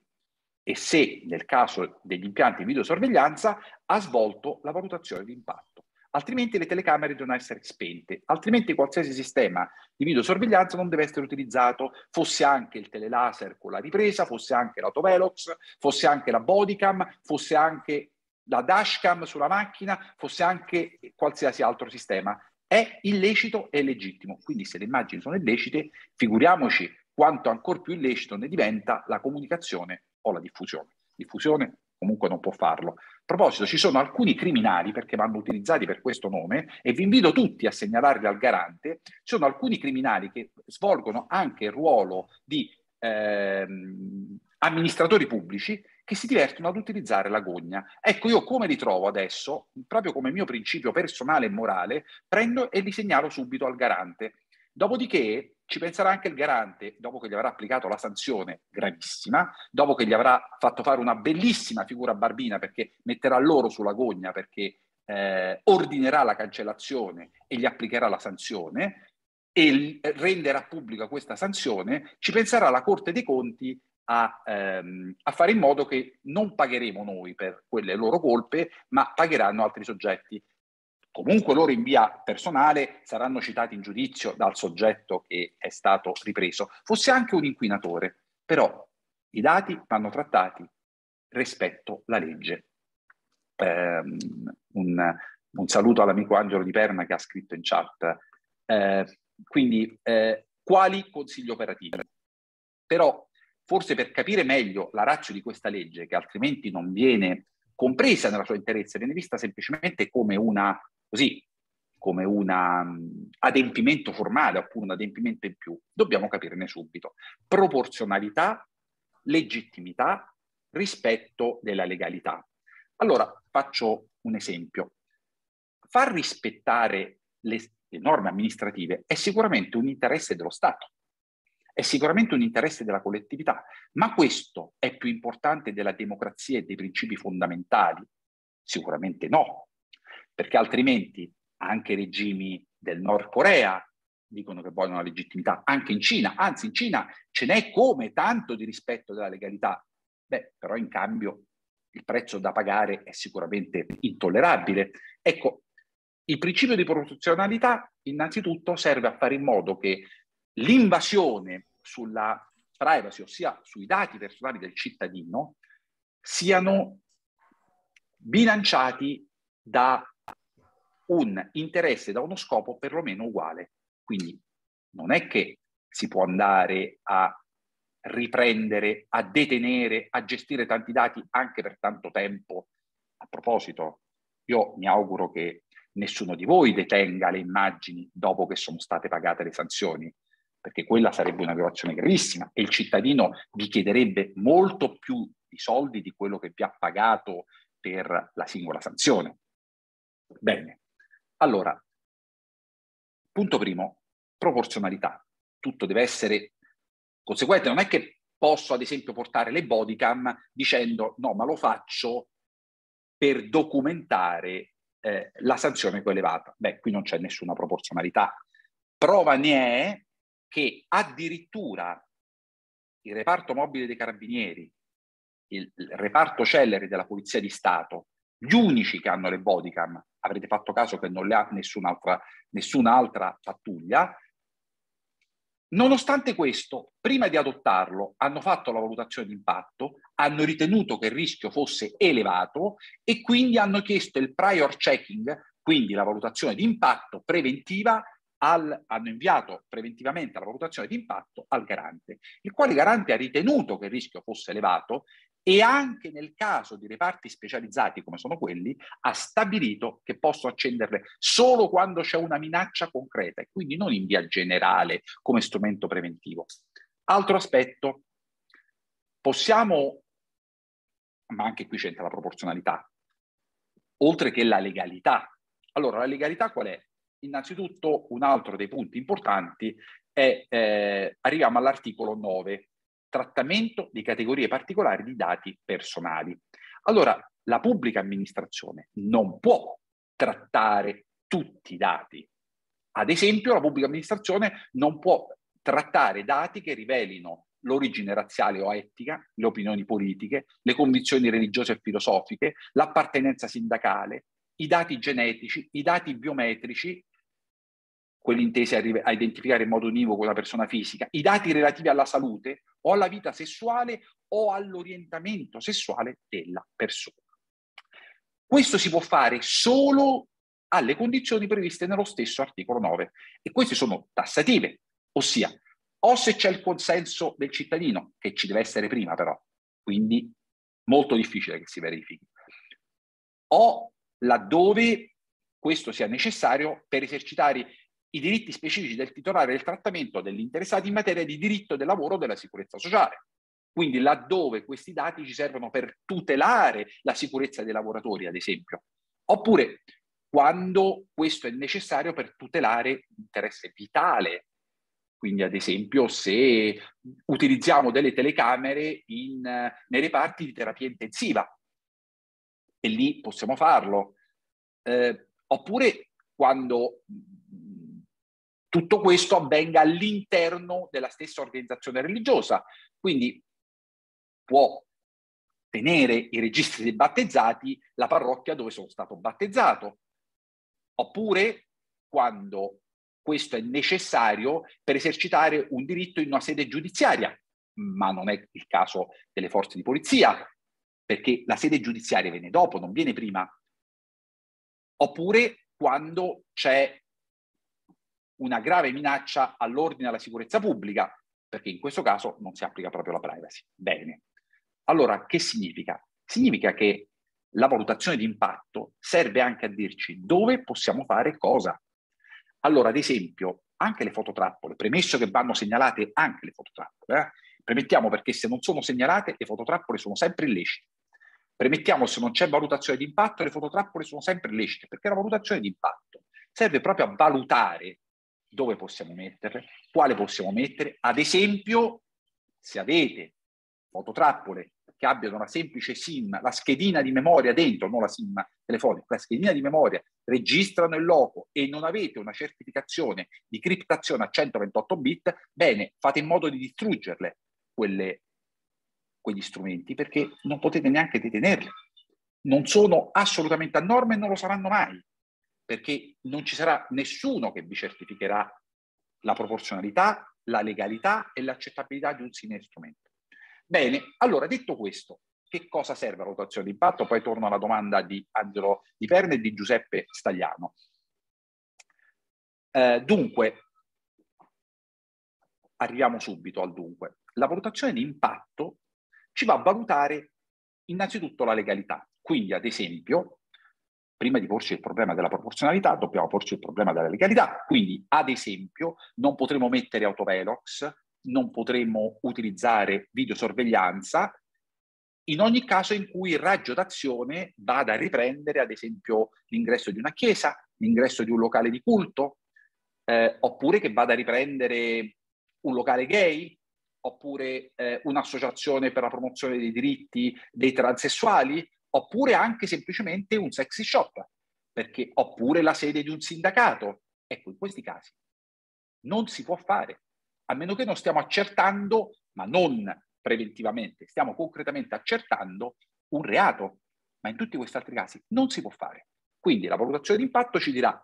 e se nel caso degli impianti di videosorveglianza ha svolto la valutazione di impatto. Altrimenti le telecamere devono essere spente, altrimenti qualsiasi sistema di videosorveglianza non deve essere utilizzato, fosse anche il telelaser con la ripresa, fosse anche l'autovelox, fosse anche la bodycam, fosse anche la dashcam sulla macchina, fosse anche qualsiasi altro sistema. È illecito e legittimo. Quindi se le immagini sono illecite, figuriamoci quanto ancora più illecito ne diventa la comunicazione o la diffusione. Diffusione comunque non può farlo. A proposito, ci sono alcuni criminali, perché vanno utilizzati per questo nome, e vi invito tutti a segnalarli al garante, ci sono alcuni criminali che svolgono anche il ruolo di ehm, amministratori pubblici che si divertono ad utilizzare la gogna. Ecco, io come li trovo adesso, proprio come mio principio personale e morale, prendo e li segnalo subito al garante. Dopodiché ci penserà anche il garante, dopo che gli avrà applicato la sanzione gravissima, dopo che gli avrà fatto fare una bellissima figura barbina perché metterà loro sulla gogna perché eh, ordinerà la cancellazione e gli applicherà la sanzione e renderà pubblica questa sanzione, ci penserà la Corte dei Conti a, ehm, a, fare in modo che non pagheremo noi per quelle loro colpe, ma pagheranno altri soggetti comunque loro in via personale saranno citati in giudizio dal soggetto che è stato ripreso, fosse anche un inquinatore, però i dati vanno trattati rispetto alla legge. Eh, un, un, saluto all'amico Angelo Di Perna che ha scritto in chat. Eh, quindi, eh, quali consigli operativi? Però, forse per capire meglio la razza di questa legge, che altrimenti non viene compresa nella sua interezza, viene vista semplicemente come una così come un um, adempimento formale oppure un adempimento in più, dobbiamo capirne subito. Proporzionalità, legittimità, rispetto della legalità. Allora, faccio un esempio. Far rispettare le, le norme amministrative è sicuramente un interesse dello Stato, è sicuramente un interesse della collettività, ma questo è più importante della democrazia e dei principi fondamentali? Sicuramente no perché altrimenti anche i regimi del Nord Corea dicono che vogliono la legittimità, anche in Cina, anzi in Cina ce n'è come tanto di rispetto della legalità, beh, però in cambio il prezzo da pagare è sicuramente intollerabile. Ecco, il principio di proporzionalità innanzitutto serve a fare in modo che l'invasione sulla privacy, ossia sui dati personali del cittadino, siano bilanciati da un interesse da uno scopo perlomeno uguale. Quindi non è che si può andare a riprendere, a detenere, a gestire tanti dati anche per tanto tempo. A proposito, io mi auguro che nessuno di voi detenga le immagini dopo che sono state pagate le sanzioni, perché quella sarebbe una violazione gravissima e il cittadino vi chiederebbe molto più di soldi di quello che vi ha pagato per la singola sanzione. Bene, allora, punto primo, proporzionalità. Tutto deve essere conseguente. Non è che posso, ad esempio, portare le bodycam dicendo no, ma lo faccio per documentare eh, la sanzione ho elevata. Beh, qui non c'è nessuna proporzionalità. Prova ne è che addirittura il reparto mobile dei carabinieri, il, il reparto Celleri della Polizia di Stato, gli unici che hanno le bodycam, avrete fatto caso che non le ha nessun'altra, nessun'altra pattuglia, Nonostante questo, prima di adottarlo, hanno fatto la valutazione di impatto, hanno ritenuto che il rischio fosse elevato e quindi hanno chiesto il prior checking, quindi la valutazione di impatto preventiva, al, hanno inviato preventivamente la valutazione di impatto al garante, il quale garante ha ritenuto che il rischio fosse elevato e anche nel caso di reparti specializzati come sono quelli, ha stabilito che posso accenderle solo quando c'è una minaccia concreta e quindi non in via generale come strumento preventivo. Altro aspetto, possiamo, ma anche qui c'entra la proporzionalità, oltre che la legalità. Allora, la legalità qual è? Innanzitutto un altro dei punti importanti è, eh, arriviamo all'articolo 9, trattamento di categorie particolari di dati personali. Allora, la pubblica amministrazione non può trattare tutti i dati. Ad esempio, la pubblica amministrazione non può trattare dati che rivelino l'origine razziale o etica, le opinioni politiche, le convinzioni religiose e filosofiche, l'appartenenza sindacale, i dati genetici, i dati biometrici, quelli intesi a, identificare in modo univoco una persona fisica, i dati relativi alla salute o alla vita sessuale o all'orientamento sessuale della persona. Questo si può fare solo alle condizioni previste nello stesso articolo 9 e queste sono tassative, ossia o se c'è il consenso del cittadino, che ci deve essere prima però, quindi molto difficile che si verifichi, o laddove questo sia necessario per esercitare i diritti specifici del titolare del trattamento degli interessati in materia di diritto del lavoro o della sicurezza sociale. Quindi laddove questi dati ci servono per tutelare la sicurezza dei lavoratori, ad esempio, oppure quando questo è necessario per tutelare l'interesse vitale. Quindi, ad esempio, se utilizziamo delle telecamere in, nei reparti di terapia intensiva, e lì possiamo farlo. Eh, oppure quando tutto questo avvenga all'interno della stessa organizzazione religiosa. Quindi può tenere i registri dei battezzati la parrocchia dove sono stato battezzato, oppure quando questo è necessario per esercitare un diritto in una sede giudiziaria, ma non è il caso delle forze di polizia, perché la sede giudiziaria viene dopo, non viene prima. Oppure quando c'è una grave minaccia all'ordine e alla sicurezza pubblica, perché in questo caso non si applica proprio la privacy. Bene. Allora, che significa? Significa che la valutazione di impatto serve anche a dirci dove possiamo fare cosa. Allora, ad esempio, anche le fototrappole, premesso che vanno segnalate anche le fototrappole, eh? premettiamo perché se non sono segnalate le fototrappole sono sempre illecite. Premettiamo se non c'è valutazione di impatto le fototrappole sono sempre illecite, perché la valutazione di impatto serve proprio a valutare dove possiamo metterle, quale possiamo mettere. Ad esempio, se avete fototrappole che abbiano la semplice SIM, la schedina di memoria dentro, non la SIM telefonica, la schedina di memoria, registrano il loco e non avete una certificazione di criptazione a 128 bit, bene, fate in modo di distruggerle quelle, quegli strumenti perché non potete neanche detenerli. Non sono assolutamente a norma e non lo saranno mai, perché non ci sarà nessuno che vi certificherà la proporzionalità, la legalità e l'accettabilità di un simile strumento. Bene, allora detto questo, che cosa serve la valutazione di impatto? Poi torno alla domanda di Angelo Di Perne e di Giuseppe Stagliano. Eh, dunque, arriviamo subito al dunque. La valutazione di impatto ci va a valutare innanzitutto la legalità. Quindi, ad esempio, prima di porci il problema della proporzionalità, dobbiamo porci il problema della legalità. Quindi, ad esempio, non potremo mettere autovelox, non potremo utilizzare videosorveglianza in ogni caso in cui il raggio d'azione vada a riprendere, ad esempio, l'ingresso di una chiesa, l'ingresso di un locale di culto, eh, oppure che vada a riprendere un locale gay, oppure eh, un'associazione per la promozione dei diritti dei transessuali, oppure anche semplicemente un sexy shop, perché, oppure la sede di un sindacato. Ecco, in questi casi non si può fare, a meno che non stiamo accertando, ma non preventivamente, stiamo concretamente accertando un reato, ma in tutti questi altri casi non si può fare. Quindi la valutazione di impatto ci dirà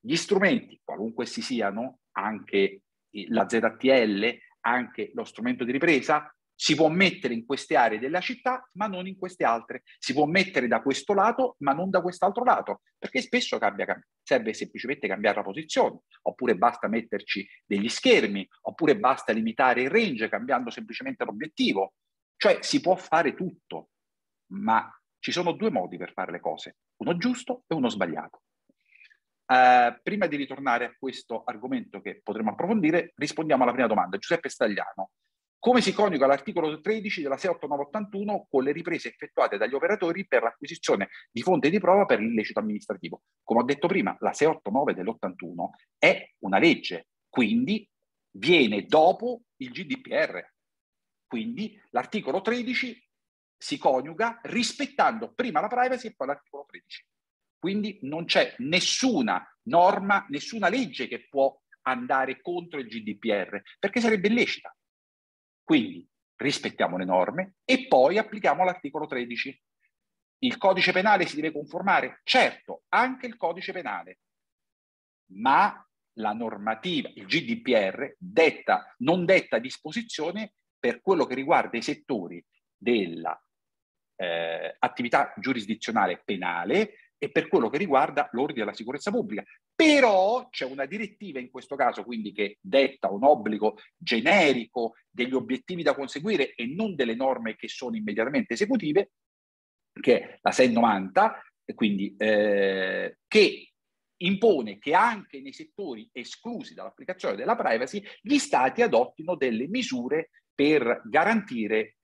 gli strumenti, qualunque essi siano, anche la ZTL, anche lo strumento di ripresa, si può mettere in queste aree della città, ma non in queste altre. Si può mettere da questo lato, ma non da quest'altro lato, perché spesso cambia, serve semplicemente cambiare la posizione, oppure basta metterci degli schermi, oppure basta limitare il range cambiando semplicemente l'obiettivo. Cioè si può fare tutto, ma ci sono due modi per fare le cose, uno giusto e uno sbagliato. Uh, prima di ritornare a questo argomento che potremo approfondire, rispondiamo alla prima domanda. Giuseppe Stagliano, come si coniuga l'articolo 13 della 68981 con le riprese effettuate dagli operatori per l'acquisizione di fonte di prova per l'illecito amministrativo? Come ho detto prima, la 689 dell'81 è una legge, quindi viene dopo il GDPR. Quindi l'articolo 13 si coniuga rispettando prima la privacy e poi l'articolo 13. Quindi non c'è nessuna norma, nessuna legge che può andare contro il GDPR, perché sarebbe illecita. Quindi rispettiamo le norme e poi applichiamo l'articolo 13. Il codice penale si deve conformare? Certo, anche il codice penale, ma la normativa, il GDPR, detta, non detta disposizione per quello che riguarda i settori della eh, giurisdizionale penale e per quello che riguarda l'ordine e la sicurezza pubblica. Però c'è una direttiva in questo caso, quindi che detta un obbligo generico degli obiettivi da conseguire e non delle norme che sono immediatamente esecutive, che è la 690, quindi eh, che impone che anche nei settori esclusi dall'applicazione della privacy gli stati adottino delle misure per garantire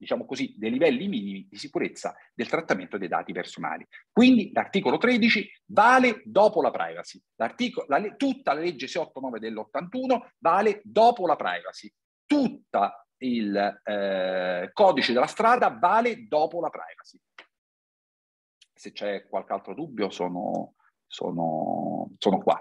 diciamo così, dei livelli minimi di sicurezza del trattamento dei dati personali. Quindi l'articolo 13 vale dopo la privacy. La, tutta la legge 689 dell'81 vale dopo la privacy. Tutta il eh, codice della strada vale dopo la privacy. Se c'è qualche altro dubbio sono, sono, sono qua.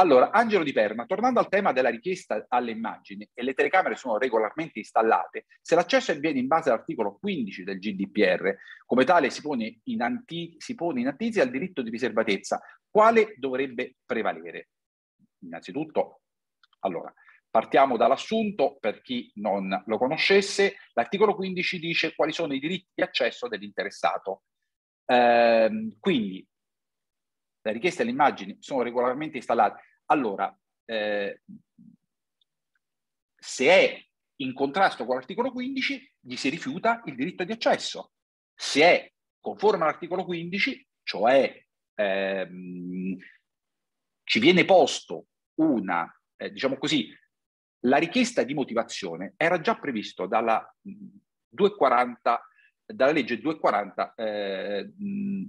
Allora, Angelo Di Perna, tornando al tema della richiesta alle immagini e le telecamere sono regolarmente installate, se l'accesso avviene in base all'articolo 15 del GDPR, come tale si pone in, anti, si pone in antisi al diritto di riservatezza, quale dovrebbe prevalere? Innanzitutto, allora, partiamo dall'assunto, per chi non lo conoscesse, l'articolo 15 dice quali sono i diritti di accesso dell'interessato. Eh, quindi le richieste alle immagini sono regolarmente installate allora, eh, se è in contrasto con l'articolo 15, gli si rifiuta il diritto di accesso. Se è conforme all'articolo 15, cioè ehm, ci viene posto una, eh, diciamo così, la richiesta di motivazione era già previsto dalla 240 dalla legge 240 eh,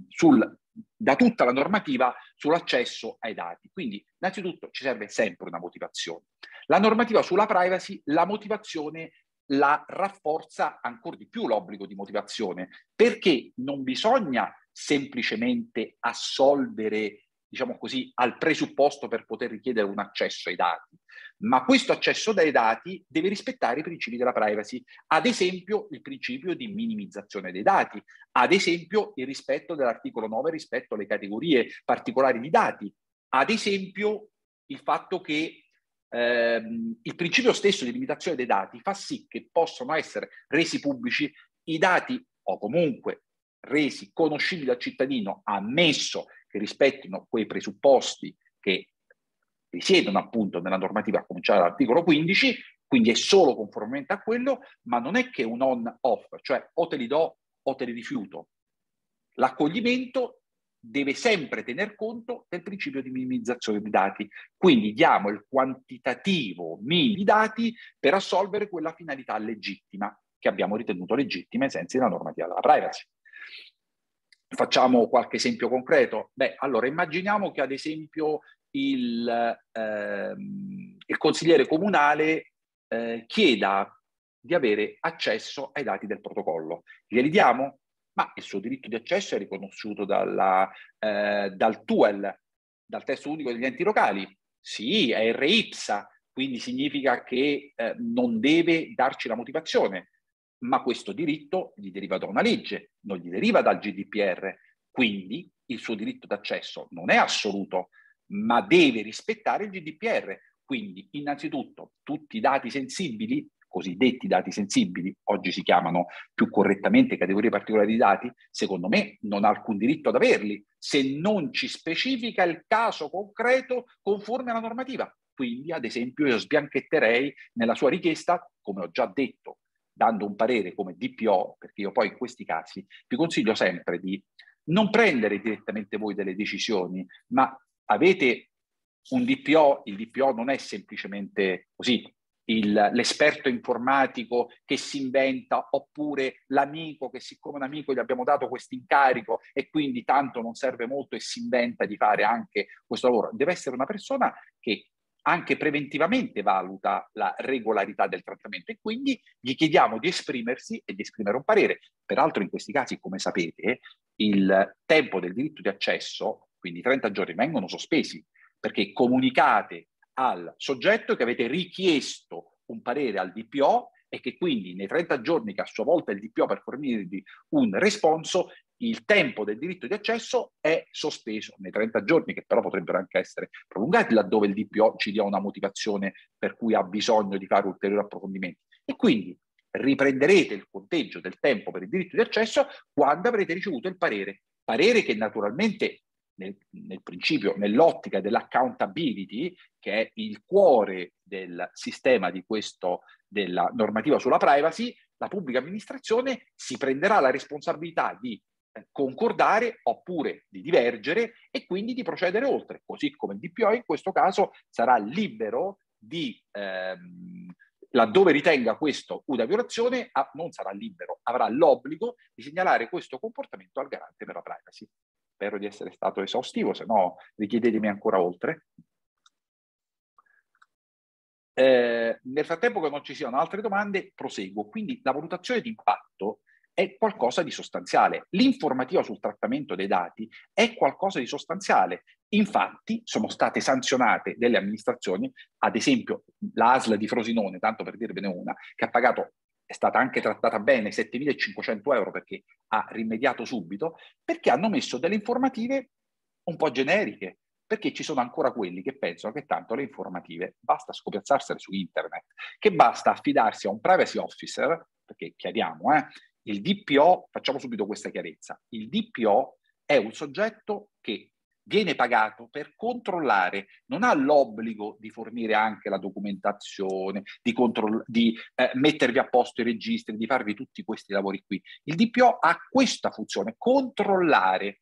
sul da tutta la normativa sull'accesso ai dati. Quindi, innanzitutto, ci serve sempre una motivazione. La normativa sulla privacy, la motivazione la rafforza ancora di più l'obbligo di motivazione, perché non bisogna semplicemente assolvere diciamo così, al presupposto per poter richiedere un accesso ai dati. Ma questo accesso dai dati deve rispettare i principi della privacy, ad esempio il principio di minimizzazione dei dati, ad esempio il rispetto dell'articolo 9 rispetto alle categorie particolari di dati, ad esempio il fatto che ehm, il principio stesso di limitazione dei dati fa sì che possano essere resi pubblici i dati o comunque resi conoscibili al cittadino, ammesso che rispettino quei presupposti che risiedono appunto nella normativa a cominciare dall'articolo 15, quindi è solo conformemente a quello, ma non è che un on-off, cioè o te li do o te li rifiuto. L'accoglimento deve sempre tener conto del principio di minimizzazione dei dati, quindi diamo il quantitativo minimo di dati per assolvere quella finalità legittima che abbiamo ritenuto legittima ai sensi della normativa della privacy. Facciamo qualche esempio concreto? Beh, allora immaginiamo che ad esempio il, ehm, il consigliere comunale eh, chieda di avere accesso ai dati del protocollo. Glieli diamo? Ma il suo diritto di accesso è riconosciuto dalla, eh, dal TUEL, dal testo unico degli enti locali. Sì, è RIPSA, quindi significa che eh, non deve darci la motivazione ma questo diritto gli deriva da una legge, non gli deriva dal GDPR. Quindi il suo diritto d'accesso non è assoluto, ma deve rispettare il GDPR. Quindi, innanzitutto, tutti i dati sensibili, cosiddetti dati sensibili, oggi si chiamano più correttamente categorie particolari di dati, secondo me non ha alcun diritto ad averli se non ci specifica il caso concreto conforme alla normativa. Quindi, ad esempio, io sbianchetterei nella sua richiesta, come ho già detto, dando un parere come DPO, perché io poi in questi casi vi consiglio sempre di non prendere direttamente voi delle decisioni, ma avete un DPO, il DPO non è semplicemente così il, l'esperto informatico che si inventa oppure l'amico che siccome un amico gli abbiamo dato questo incarico e quindi tanto non serve molto e si inventa di fare anche questo lavoro. Deve essere una persona che anche preventivamente valuta la regolarità del trattamento e quindi gli chiediamo di esprimersi e di esprimere un parere. Peraltro in questi casi, come sapete, il tempo del diritto di accesso, quindi 30 giorni, vengono sospesi perché comunicate al soggetto che avete richiesto un parere al DPO e che quindi nei 30 giorni che a sua volta il DPO per fornirvi un responso il tempo del diritto di accesso è sospeso nei 30 giorni, che però potrebbero anche essere prolungati laddove il DPO ci dia una motivazione per cui ha bisogno di fare ulteriori approfondimenti. E quindi riprenderete il conteggio del tempo per il diritto di accesso quando avrete ricevuto il parere. Parere che naturalmente nel, nel principio, nell'ottica dell'accountability, che è il cuore del sistema di questo, della normativa sulla privacy, la pubblica amministrazione si prenderà la responsabilità di eh, concordare oppure di divergere e quindi di procedere oltre, così come il DPO in questo caso sarà libero di ehm, laddove ritenga questo una violazione, non sarà libero, avrà l'obbligo di segnalare questo comportamento al garante per la privacy. Spero di essere stato esaustivo, se no richiedetemi ancora oltre. Eh, nel frattempo che non ci siano altre domande, proseguo. Quindi la valutazione di impatto è qualcosa di sostanziale. L'informativa sul trattamento dei dati è qualcosa di sostanziale. Infatti sono state sanzionate delle amministrazioni, ad esempio l'ASL di Frosinone, tanto per dirvene una, che ha pagato, è stata anche trattata bene, 7.500 euro perché ha rimediato subito, perché hanno messo delle informative un po' generiche, perché ci sono ancora quelli che pensano che tanto le informative basta scopiazzarsele su internet, che basta affidarsi a un privacy officer, perché chiariamo, eh, il DPO, facciamo subito questa chiarezza, il DPO è un soggetto che viene pagato per controllare, non ha l'obbligo di fornire anche la documentazione, di, controll- di eh, mettervi a posto i registri, di farvi tutti questi lavori qui. Il DPO ha questa funzione, controllare.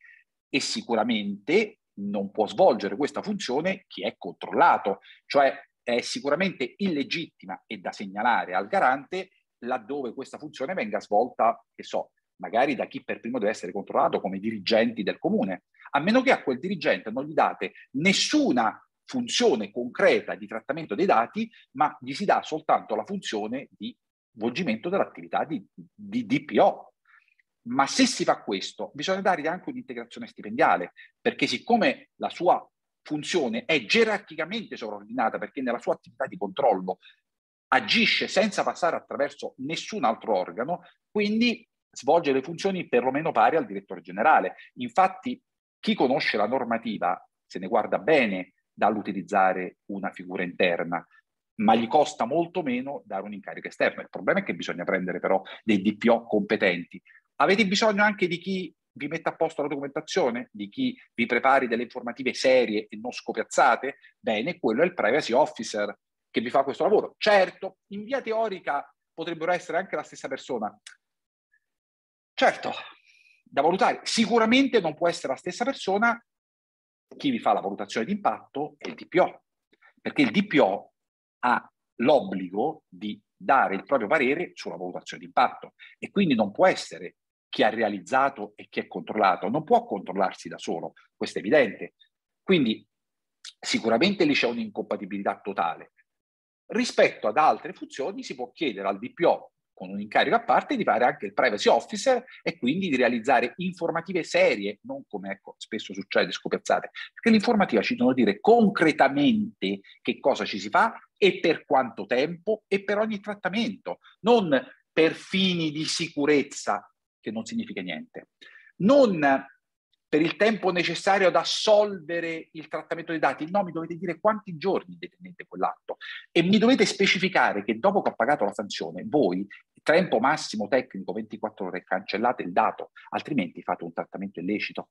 E sicuramente non può svolgere questa funzione chi è controllato, cioè è sicuramente illegittima e da segnalare al garante laddove questa funzione venga svolta, che so, magari da chi per primo deve essere controllato come dirigenti del comune, a meno che a quel dirigente non gli date nessuna funzione concreta di trattamento dei dati, ma gli si dà soltanto la funzione di svolgimento dell'attività di, di DPO. Ma se si fa questo, bisogna dargli anche un'integrazione stipendiale, perché siccome la sua funzione è gerarchicamente sovraordinata, perché nella sua attività di controllo agisce senza passare attraverso nessun altro organo, quindi svolge le funzioni perlomeno pari al direttore generale. Infatti, chi conosce la normativa se ne guarda bene dall'utilizzare una figura interna, ma gli costa molto meno dare un incarico esterno. Il problema è che bisogna prendere però dei DPO competenti. Avete bisogno anche di chi vi metta a posto la documentazione, di chi vi prepari delle informative serie e non scopiazzate? Bene, quello è il privacy officer che vi fa questo lavoro. Certo, in via teorica potrebbero essere anche la stessa persona. Certo, da valutare. Sicuramente non può essere la stessa persona chi vi fa la valutazione di impatto è il DPO, perché il DPO ha l'obbligo di dare il proprio parere sulla valutazione di impatto e quindi non può essere chi ha realizzato e chi è controllato, non può controllarsi da solo, questo è evidente. Quindi sicuramente lì c'è un'incompatibilità totale, Rispetto ad altre funzioni si può chiedere al DPO con un incarico a parte di fare anche il privacy officer e quindi di realizzare informative serie, non come ecco, spesso succede scopiazzate, perché l'informativa ci devono dire concretamente che cosa ci si fa e per quanto tempo e per ogni trattamento, non per fini di sicurezza, che non significa niente. Non per il tempo necessario ad assolvere il trattamento dei dati. No, mi dovete dire quanti giorni detenete quell'atto e mi dovete specificare che dopo che ho pagato la sanzione, voi, tempo massimo tecnico 24 ore, cancellate il dato, altrimenti fate un trattamento illecito.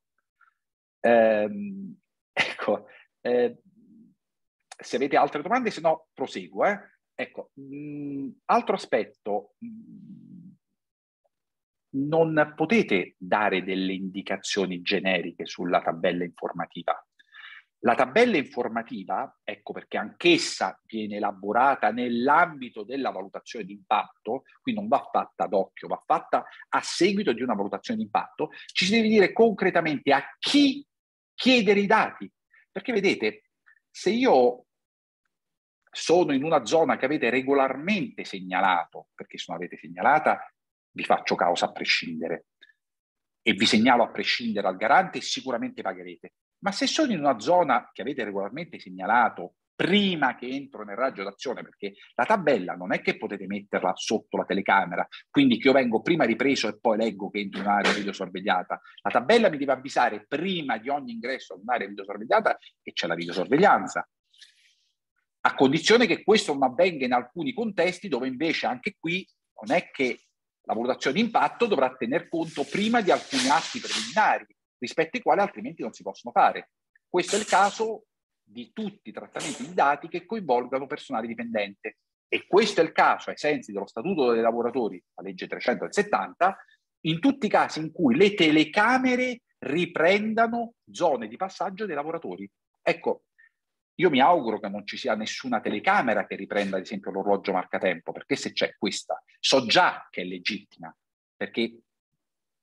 Ehm, ecco, eh, se avete altre domande, se no proseguo. Eh. Ecco, mh, mm, altro aspetto, mm, non potete dare delle indicazioni generiche sulla tabella informativa. La tabella informativa, ecco perché anch'essa viene elaborata nell'ambito della valutazione di impatto, qui non va fatta ad occhio, va fatta a seguito di una valutazione di impatto, ci si deve dire concretamente a chi chiedere i dati. Perché vedete, se io sono in una zona che avete regolarmente segnalato, perché se non avete segnalata vi faccio causa a prescindere e vi segnalo a prescindere al garante sicuramente pagherete. Ma se sono in una zona che avete regolarmente segnalato prima che entro nel raggio d'azione, perché la tabella non è che potete metterla sotto la telecamera, quindi che io vengo prima ripreso e poi leggo che entro in un'area videosorvegliata. La tabella mi deve avvisare prima di ogni ingresso in un'area videosorvegliata che c'è la videosorveglianza. A condizione che questo non avvenga in alcuni contesti dove invece anche qui non è che la valutazione di impatto dovrà tener conto prima di alcuni atti preliminari rispetto ai quali altrimenti non si possono fare. Questo è il caso di tutti i trattamenti di dati che coinvolgano personale dipendente. E questo è il caso, ai sensi dello Statuto dei lavoratori, la legge 300 del 70, in tutti i casi in cui le telecamere riprendano zone di passaggio dei lavoratori. Ecco, io mi auguro che non ci sia nessuna telecamera che riprenda, ad esempio, l'orologio marcatempo, perché se c'è questa, so già che è legittima, perché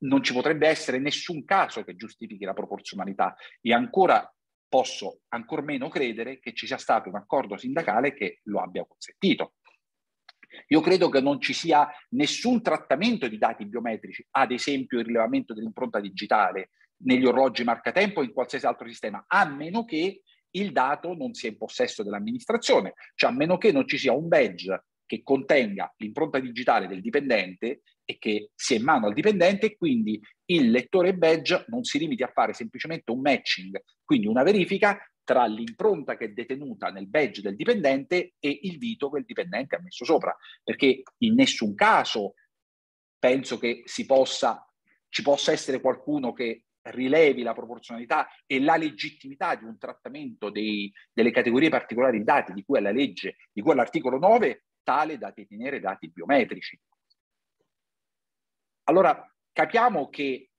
non ci potrebbe essere nessun caso che giustifichi la proporzionalità e ancora posso ancor meno credere che ci sia stato un accordo sindacale che lo abbia consentito. Io credo che non ci sia nessun trattamento di dati biometrici, ad esempio il rilevamento dell'impronta digitale negli orologi marcatempo o in qualsiasi altro sistema, a meno che il dato non sia in possesso dell'amministrazione, cioè a meno che non ci sia un badge che contenga l'impronta digitale del dipendente e che sia in mano al dipendente e quindi il lettore badge non si limiti a fare semplicemente un matching, quindi una verifica tra l'impronta che è detenuta nel badge del dipendente e il dito che il dipendente ha messo sopra, perché in nessun caso penso che si possa, ci possa essere qualcuno che rilevi la proporzionalità e la legittimità di un trattamento dei, delle categorie particolari di dati di cui è la legge, di cui è l'articolo 9, tale da detenere dati biometrici. Allora capiamo che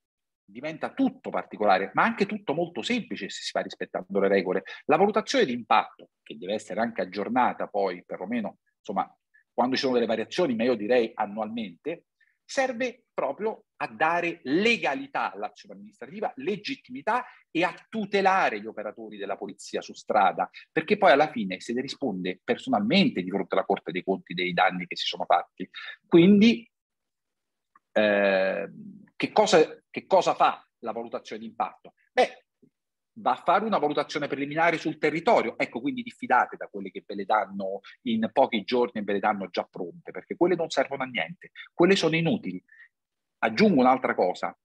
diventa tutto particolare, ma anche tutto molto semplice se si fa rispettando le regole. La valutazione di impatto, che deve essere anche aggiornata poi, perlomeno, insomma, quando ci sono delle variazioni, ma io direi annualmente, serve proprio a dare legalità all'azione amministrativa, legittimità e a tutelare gli operatori della polizia su strada, perché poi alla fine se ne risponde personalmente di fronte alla Corte dei Conti dei danni che si sono fatti. Quindi eh, che, cosa, che cosa fa la valutazione di impatto? Beh, va a fare una valutazione preliminare sul territorio. Ecco, quindi diffidate da quelle che ve le danno in pochi giorni e ve le danno già pronte, perché quelle non servono a niente, quelle sono inutili. Aggiungo un'altra cosa.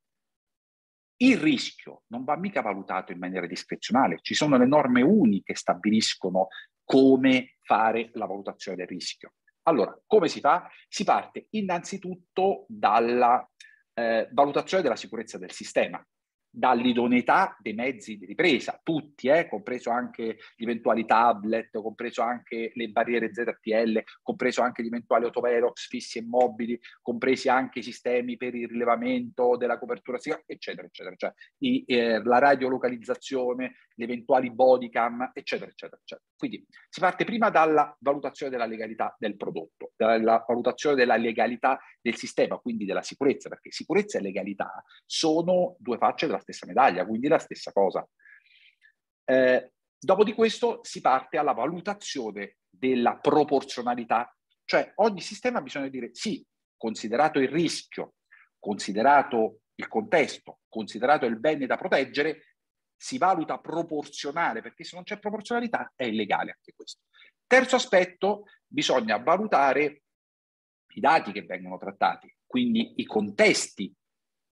Il rischio non va mica valutato in maniera discrezionale, ci sono le norme uniche che stabiliscono come fare la valutazione del rischio. Allora, come si fa? Si parte innanzitutto dalla eh, valutazione della sicurezza del sistema dall'idoneità dei mezzi di ripresa, tutti, eh, compreso anche gli eventuali tablet, compreso anche le barriere ZTL, compreso anche gli eventuali autovelox fissi e mobili, compresi anche i sistemi per il rilevamento della copertura, eccetera, eccetera, cioè i, eh, la radiolocalizzazione, gli eventuali bodycam, eccetera, eccetera, eccetera. Quindi si parte prima dalla valutazione della legalità del prodotto, dalla valutazione della legalità del sistema, quindi della sicurezza, perché sicurezza e legalità sono due facce della stessa medaglia, quindi la stessa cosa. Eh, dopo di questo si parte alla valutazione della proporzionalità, cioè ogni sistema bisogna dire sì, considerato il rischio, considerato il contesto, considerato il bene da proteggere, si valuta proporzionale, perché se non c'è proporzionalità è illegale anche questo. Terzo aspetto, bisogna valutare i dati che vengono trattati, quindi i contesti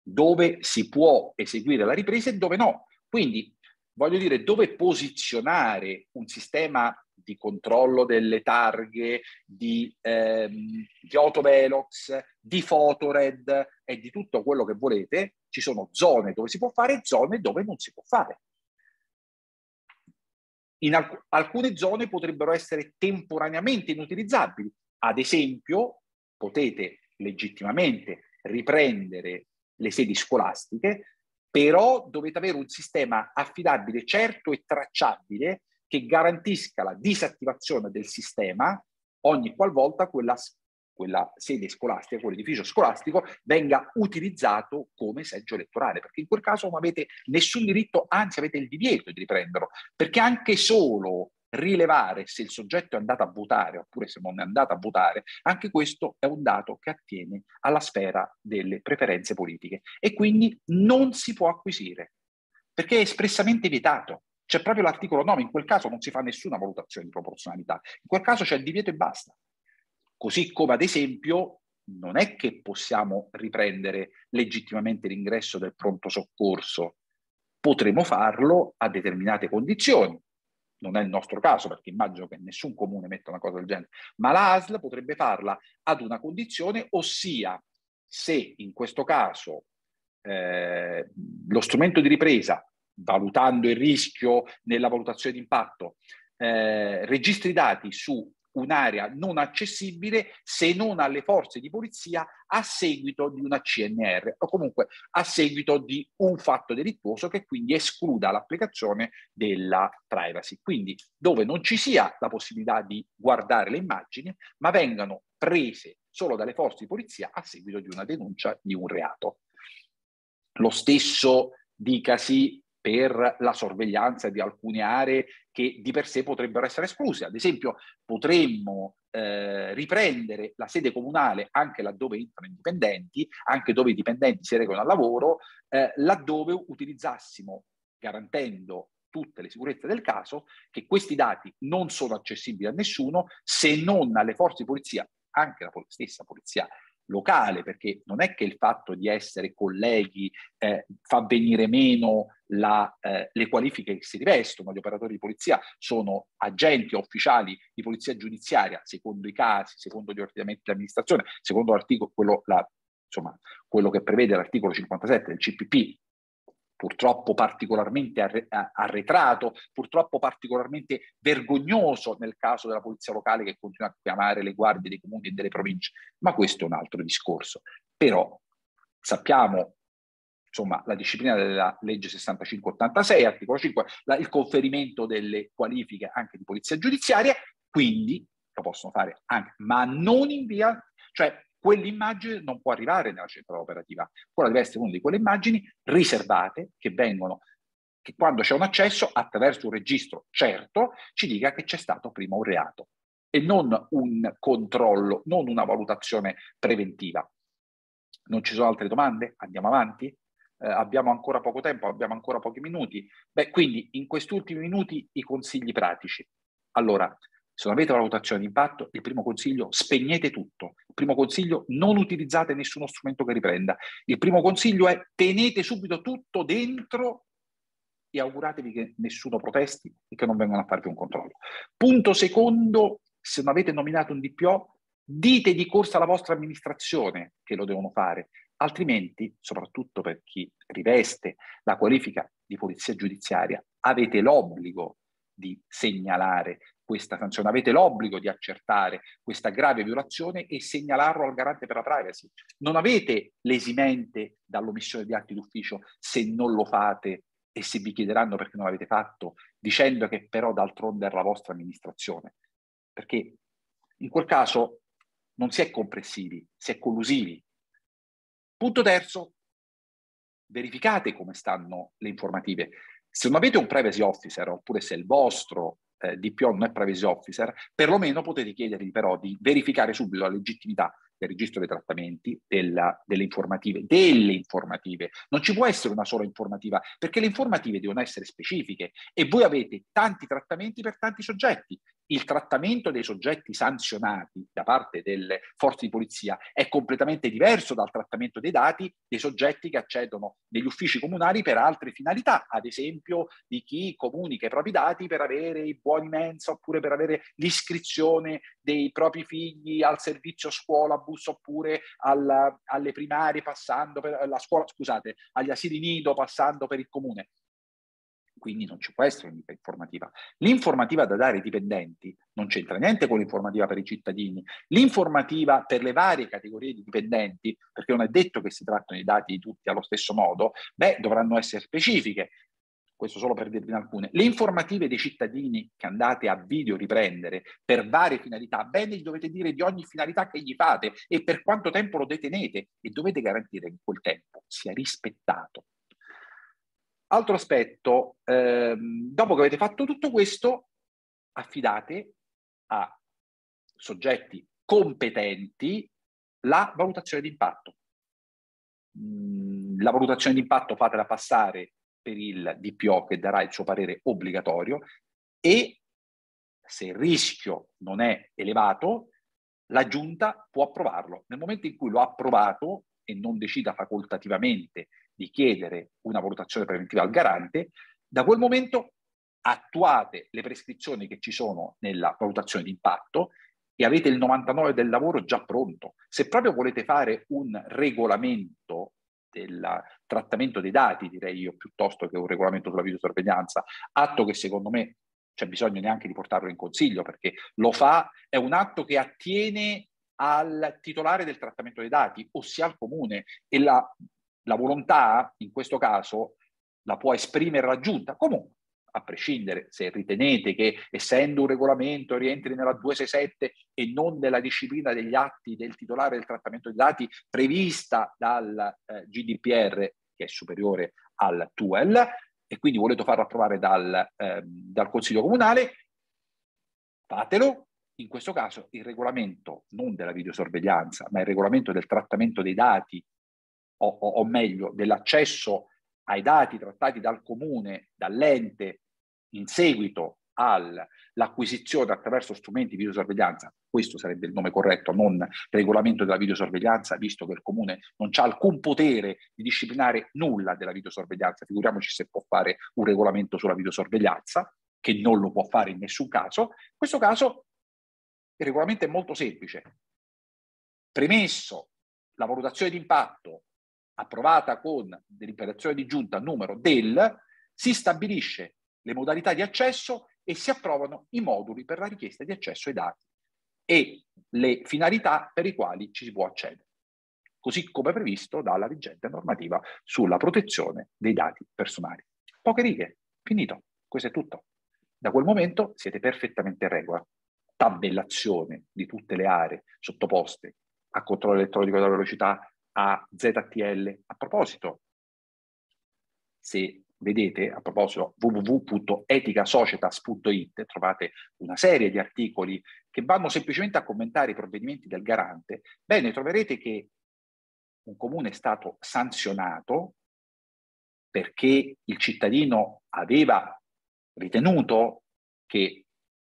dove si può eseguire la ripresa e dove no. Quindi voglio dire dove posizionare un sistema di controllo delle targhe, di, ehm, di autovelox, di fotored e di tutto quello che volete, ci sono zone dove si può fare e zone dove non si può fare. In alc- alcune zone potrebbero essere temporaneamente inutilizzabili. Ad esempio, potete legittimamente riprendere le sedi scolastiche, però dovete avere un sistema affidabile, certo e tracciabile che garantisca la disattivazione del sistema ogni qualvolta quella, quella sede scolastica, quell'edificio scolastico venga utilizzato come seggio elettorale, perché in quel caso non avete nessun diritto, anzi avete il divieto di riprenderlo, perché anche solo rilevare se il soggetto è andato a votare oppure se non è andato a votare, anche questo è un dato che attiene alla sfera delle preferenze politiche e quindi non si può acquisire perché è espressamente vietato. C'è proprio l'articolo 9, in quel caso non si fa nessuna valutazione di proporzionalità, in quel caso c'è il divieto e basta. Così come ad esempio non è che possiamo riprendere legittimamente l'ingresso del pronto soccorso, potremo farlo a determinate condizioni. Non è il nostro caso perché immagino che nessun comune metta una cosa del genere, ma la ASL potrebbe farla ad una condizione, ossia se in questo caso eh, lo strumento di ripresa, valutando il rischio nella valutazione di impatto, eh, registri dati su un'area non accessibile se non alle forze di polizia a seguito di una CNR o comunque a seguito di un fatto delittuoso che quindi escluda l'applicazione della privacy. Quindi dove non ci sia la possibilità di guardare le immagini, ma vengano prese solo dalle forze di polizia a seguito di una denuncia di un reato. Lo stesso dicasi per la sorveglianza di alcune aree che di per sé potrebbero essere escluse. Ad esempio, potremmo eh, riprendere la sede comunale anche laddove entrano i dipendenti, anche dove i dipendenti si recano al lavoro, eh, laddove utilizzassimo, garantendo tutte le sicurezze del caso, che questi dati non sono accessibili a nessuno se non alle forze di polizia, anche la stessa polizia locale, perché non è che il fatto di essere colleghi eh, fa venire meno la, eh, le qualifiche che si rivestono. Gli operatori di polizia sono agenti ufficiali di polizia giudiziaria, secondo i casi, secondo gli ordinamenti di amministrazione, secondo l'articolo, quello, la, insomma, quello che prevede l'articolo 57 del CPP, purtroppo particolarmente arretrato, purtroppo particolarmente vergognoso nel caso della polizia locale che continua a chiamare le guardie dei comuni e delle province, ma questo è un altro discorso. Però sappiamo insomma, la disciplina della legge 6586, articolo 5, la, il conferimento delle qualifiche anche di polizia giudiziaria, quindi lo possono fare anche, ma non in via, cioè quell'immagine non può arrivare nella centrale operativa. Quella deve essere una di quelle immagini riservate che vengono, che quando c'è un accesso attraverso un registro certo ci dica che c'è stato prima un reato e non un controllo, non una valutazione preventiva. Non ci sono altre domande? Andiamo avanti? Eh, abbiamo ancora poco tempo, abbiamo ancora pochi minuti. Beh, quindi in questi ultimi minuti i consigli pratici. Allora, se non avete valutazione di impatto, il primo consiglio spegnete tutto. Il primo consiglio non utilizzate nessuno strumento che riprenda. Il primo consiglio è tenete subito tutto dentro e auguratevi che nessuno protesti e che non vengano a farvi un controllo. Punto secondo, se non avete nominato un DPO, dite di corsa alla vostra amministrazione che lo devono fare, altrimenti, soprattutto per chi riveste la qualifica di polizia giudiziaria, avete l'obbligo di segnalare questa sanzione, avete l'obbligo di accertare questa grave violazione e segnalarlo al garante per la privacy. Non avete l'esimente dall'omissione di atti d'ufficio se non lo fate e se vi chiederanno perché non l'avete fatto, dicendo che però d'altronde è la vostra amministrazione. Perché in quel caso non si è compressivi, si è collusivi. Punto terzo, verificate come stanno le informative. Se non avete un privacy officer, oppure se il vostro eh, DPO è privacy officer, perlomeno potete chiedergli però di verificare subito la legittimità del registro dei trattamenti, della, delle informative, delle informative. Non ci può essere una sola informativa, perché le informative devono essere specifiche e voi avete tanti trattamenti per tanti soggetti il trattamento dei soggetti sanzionati da parte delle forze di polizia è completamente diverso dal trattamento dei dati dei soggetti che accedono negli uffici comunali per altre finalità, ad esempio di chi comunica i propri dati per avere i buoni mensa oppure per avere l'iscrizione dei propri figli al servizio scuola, bus oppure alla, alle primarie passando per la scuola, scusate, agli asili nido passando per il comune quindi non ci può essere un'informativa. L'informativa da dare ai dipendenti non c'entra niente con l'informativa per i cittadini. L'informativa per le varie categorie di dipendenti, perché non è detto che si trattano i dati di tutti allo stesso modo, beh, dovranno essere specifiche. Questo solo per dirvi alcune. Le informative dei cittadini che andate a video riprendere per varie finalità, bene, gli dovete dire di ogni finalità che gli fate e per quanto tempo lo detenete e dovete garantire che quel tempo sia rispettato Altro aspetto, ehm, dopo che avete fatto tutto questo, affidate a soggetti competenti la valutazione di impatto. Mm, la valutazione di impatto fatela passare per il DPO che darà il suo parere obbligatorio e se il rischio non è elevato, la giunta può approvarlo. Nel momento in cui lo ha approvato e non decida facoltativamente di chiedere una valutazione preventiva al garante, da quel momento attuate le prescrizioni che ci sono nella valutazione di impatto e avete il 99 del lavoro già pronto. Se proprio volete fare un regolamento del trattamento dei dati, direi io, piuttosto che un regolamento sulla videosorveglianza, atto che secondo me c'è bisogno neanche di portarlo in consiglio perché lo fa, è un atto che attiene al titolare del trattamento dei dati, ossia al comune, e la, la volontà in questo caso la può esprimere la giunta. Comunque, a prescindere se ritenete che essendo un regolamento rientri nella 267 e non nella disciplina degli atti del titolare del trattamento dei dati prevista dal eh, GDPR, che è superiore al TUEL, e quindi volete farlo approvare dal, eh, dal Consiglio Comunale, fatelo. In questo caso il regolamento non della videosorveglianza, ma il regolamento del trattamento dei dati, o, o, o meglio, dell'accesso ai dati trattati dal comune, dall'ente, in seguito all'acquisizione attraverso strumenti di videosorveglianza, questo sarebbe il nome corretto, non regolamento della videosorveglianza, visto che il comune non ha alcun potere di disciplinare nulla della videosorveglianza, figuriamoci se può fare un regolamento sulla videosorveglianza, che non lo può fare in nessun caso. In questo caso il regolamento è molto semplice. Premesso la valutazione di impatto approvata con deliberazione di giunta numero del, si stabilisce le modalità di accesso e si approvano i moduli per la richiesta di accesso ai dati e le finalità per i quali ci si può accedere, così come previsto dalla vigente normativa sulla protezione dei dati personali. Poche righe, finito, questo è tutto. Da quel momento siete perfettamente in regola. Tabellazione di tutte le aree sottoposte a controllo elettronico della velocità, a ZTL. A proposito, se vedete, a proposito, www.eticasocietas.it, trovate una serie di articoli che vanno semplicemente a commentare i provvedimenti del garante, bene, troverete che un comune è stato sanzionato perché il cittadino aveva ritenuto che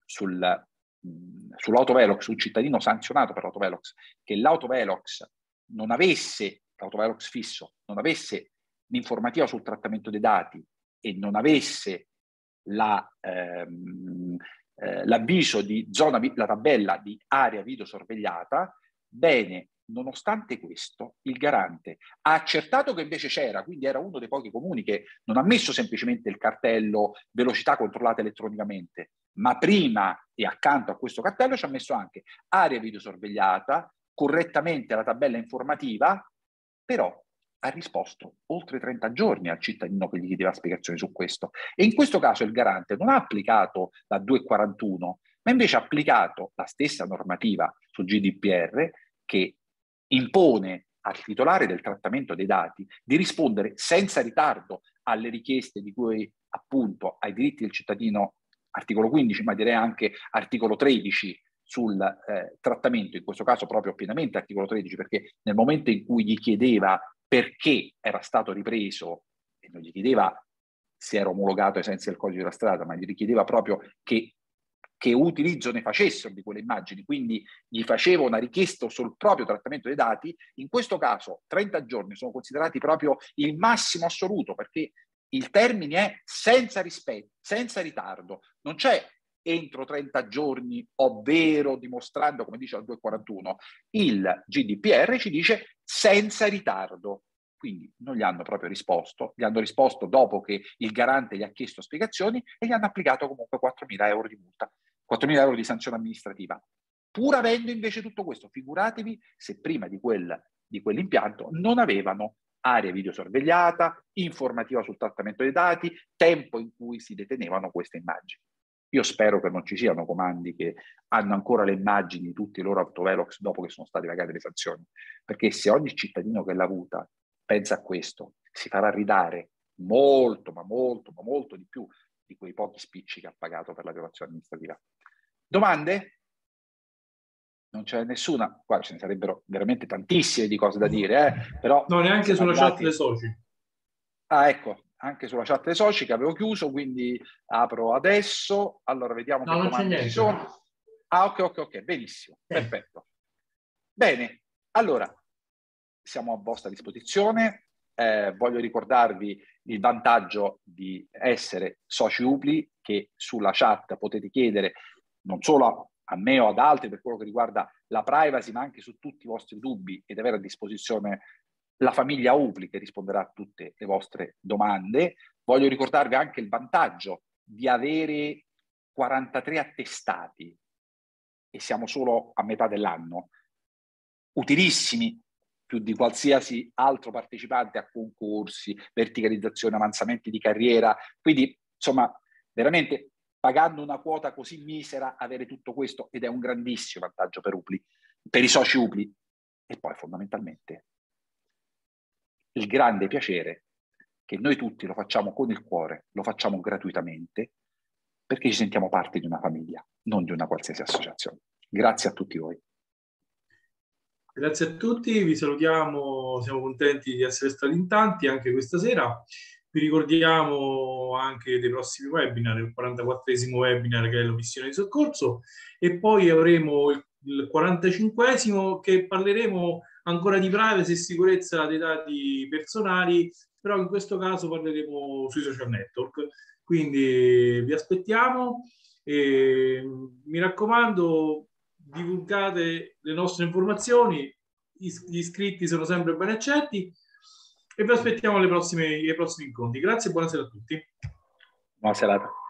sul, sull'autovelox, un cittadino sanzionato per l'autovelox, che l'autovelox non avesse, l'autovelox fisso, non avesse l'informativa sul trattamento dei dati e non avesse la, ehm, eh, l'avviso di zona, la tabella di area videosorvegliata, bene, nonostante questo, il garante ha accertato che invece c'era, quindi era uno dei pochi comuni che non ha messo semplicemente il cartello velocità controllata elettronicamente, ma prima e accanto a questo cartello ci ha messo anche area videosorvegliata, correttamente la tabella informativa, però ha risposto oltre 30 giorni al cittadino che gli chiedeva spiegazioni su questo. E in questo caso il garante non ha applicato la 241, ma invece ha applicato la stessa normativa sul GDPR che impone al titolare del trattamento dei dati di rispondere senza ritardo alle richieste di cui appunto ai diritti del cittadino articolo 15, ma direi anche articolo 13 sul eh, trattamento, in questo caso proprio pienamente articolo 13, perché nel momento in cui gli chiedeva perché era stato ripreso, e non gli chiedeva se era omologato ai sensi del codice della strada, ma gli richiedeva proprio che, che utilizzo ne facessero di quelle immagini, quindi gli faceva una richiesta sul proprio trattamento dei dati, in questo caso 30 giorni sono considerati proprio il massimo assoluto, perché il termine è senza rispetto, senza ritardo, non c'è entro 30 giorni, ovvero dimostrando, come dice la 241, il GDPR ci dice senza ritardo. Quindi non gli hanno proprio risposto, gli hanno risposto dopo che il garante gli ha chiesto spiegazioni e gli hanno applicato comunque 4.000 euro di multa, 4.000 euro di sanzione amministrativa. Pur avendo invece tutto questo, figuratevi se prima di, quel, di quell'impianto non avevano area videosorvegliata, informativa sul trattamento dei dati, tempo in cui si detenevano queste immagini. Io spero che non ci siano comandi che hanno ancora le immagini di tutti i loro autovelox dopo che sono state pagate le sanzioni, perché se ogni cittadino che l'ha avuta pensa a questo, si farà ridare molto, ma molto, ma molto di più di quei pochi spicci che ha pagato per la violazione amministrativa. Domande? Non c'è nessuna, qua ce ne sarebbero veramente tantissime di cose da dire, eh? però... No, neanche sulla chat dei soci. Ah, ecco, anche sulla chat dei soci che avevo chiuso, quindi apro adesso. Allora vediamo no, che comandi ci sono. Ah, ok, ok, ok, benissimo, eh. perfetto. Bene, allora siamo a vostra disposizione. Eh, voglio ricordarvi il vantaggio di essere soci UPLI che sulla chat potete chiedere non solo a me o ad altri per quello che riguarda la privacy, ma anche su tutti i vostri dubbi ed avere a disposizione la famiglia UPLI che risponderà a tutte le vostre domande. Voglio ricordarvi anche il vantaggio di avere 43 attestati e siamo solo a metà dell'anno, utilissimi più di qualsiasi altro partecipante a concorsi, verticalizzazione, avanzamenti di carriera. Quindi, insomma, veramente pagando una quota così misera, avere tutto questo ed è un grandissimo vantaggio per Upli, per i soci Upli. E poi fondamentalmente il grande piacere che noi tutti lo facciamo con il cuore, lo facciamo gratuitamente, perché ci sentiamo parte di una famiglia, non di una qualsiasi associazione. Grazie a tutti voi. Grazie a tutti, vi salutiamo, siamo contenti di essere stati in tanti anche questa sera. Vi ricordiamo anche dei prossimi webinar, il 44esimo webinar che è la missione di soccorso e poi avremo il 45esimo che parleremo ancora di privacy e sicurezza dei dati personali, però in questo caso parleremo sui social network. Quindi vi aspettiamo e mi raccomando divulgate le nostre informazioni, gli iscritti sono sempre ben accetti e vi aspettiamo alle ai prossimi incontri. Grazie e buonasera a tutti. Buona serata.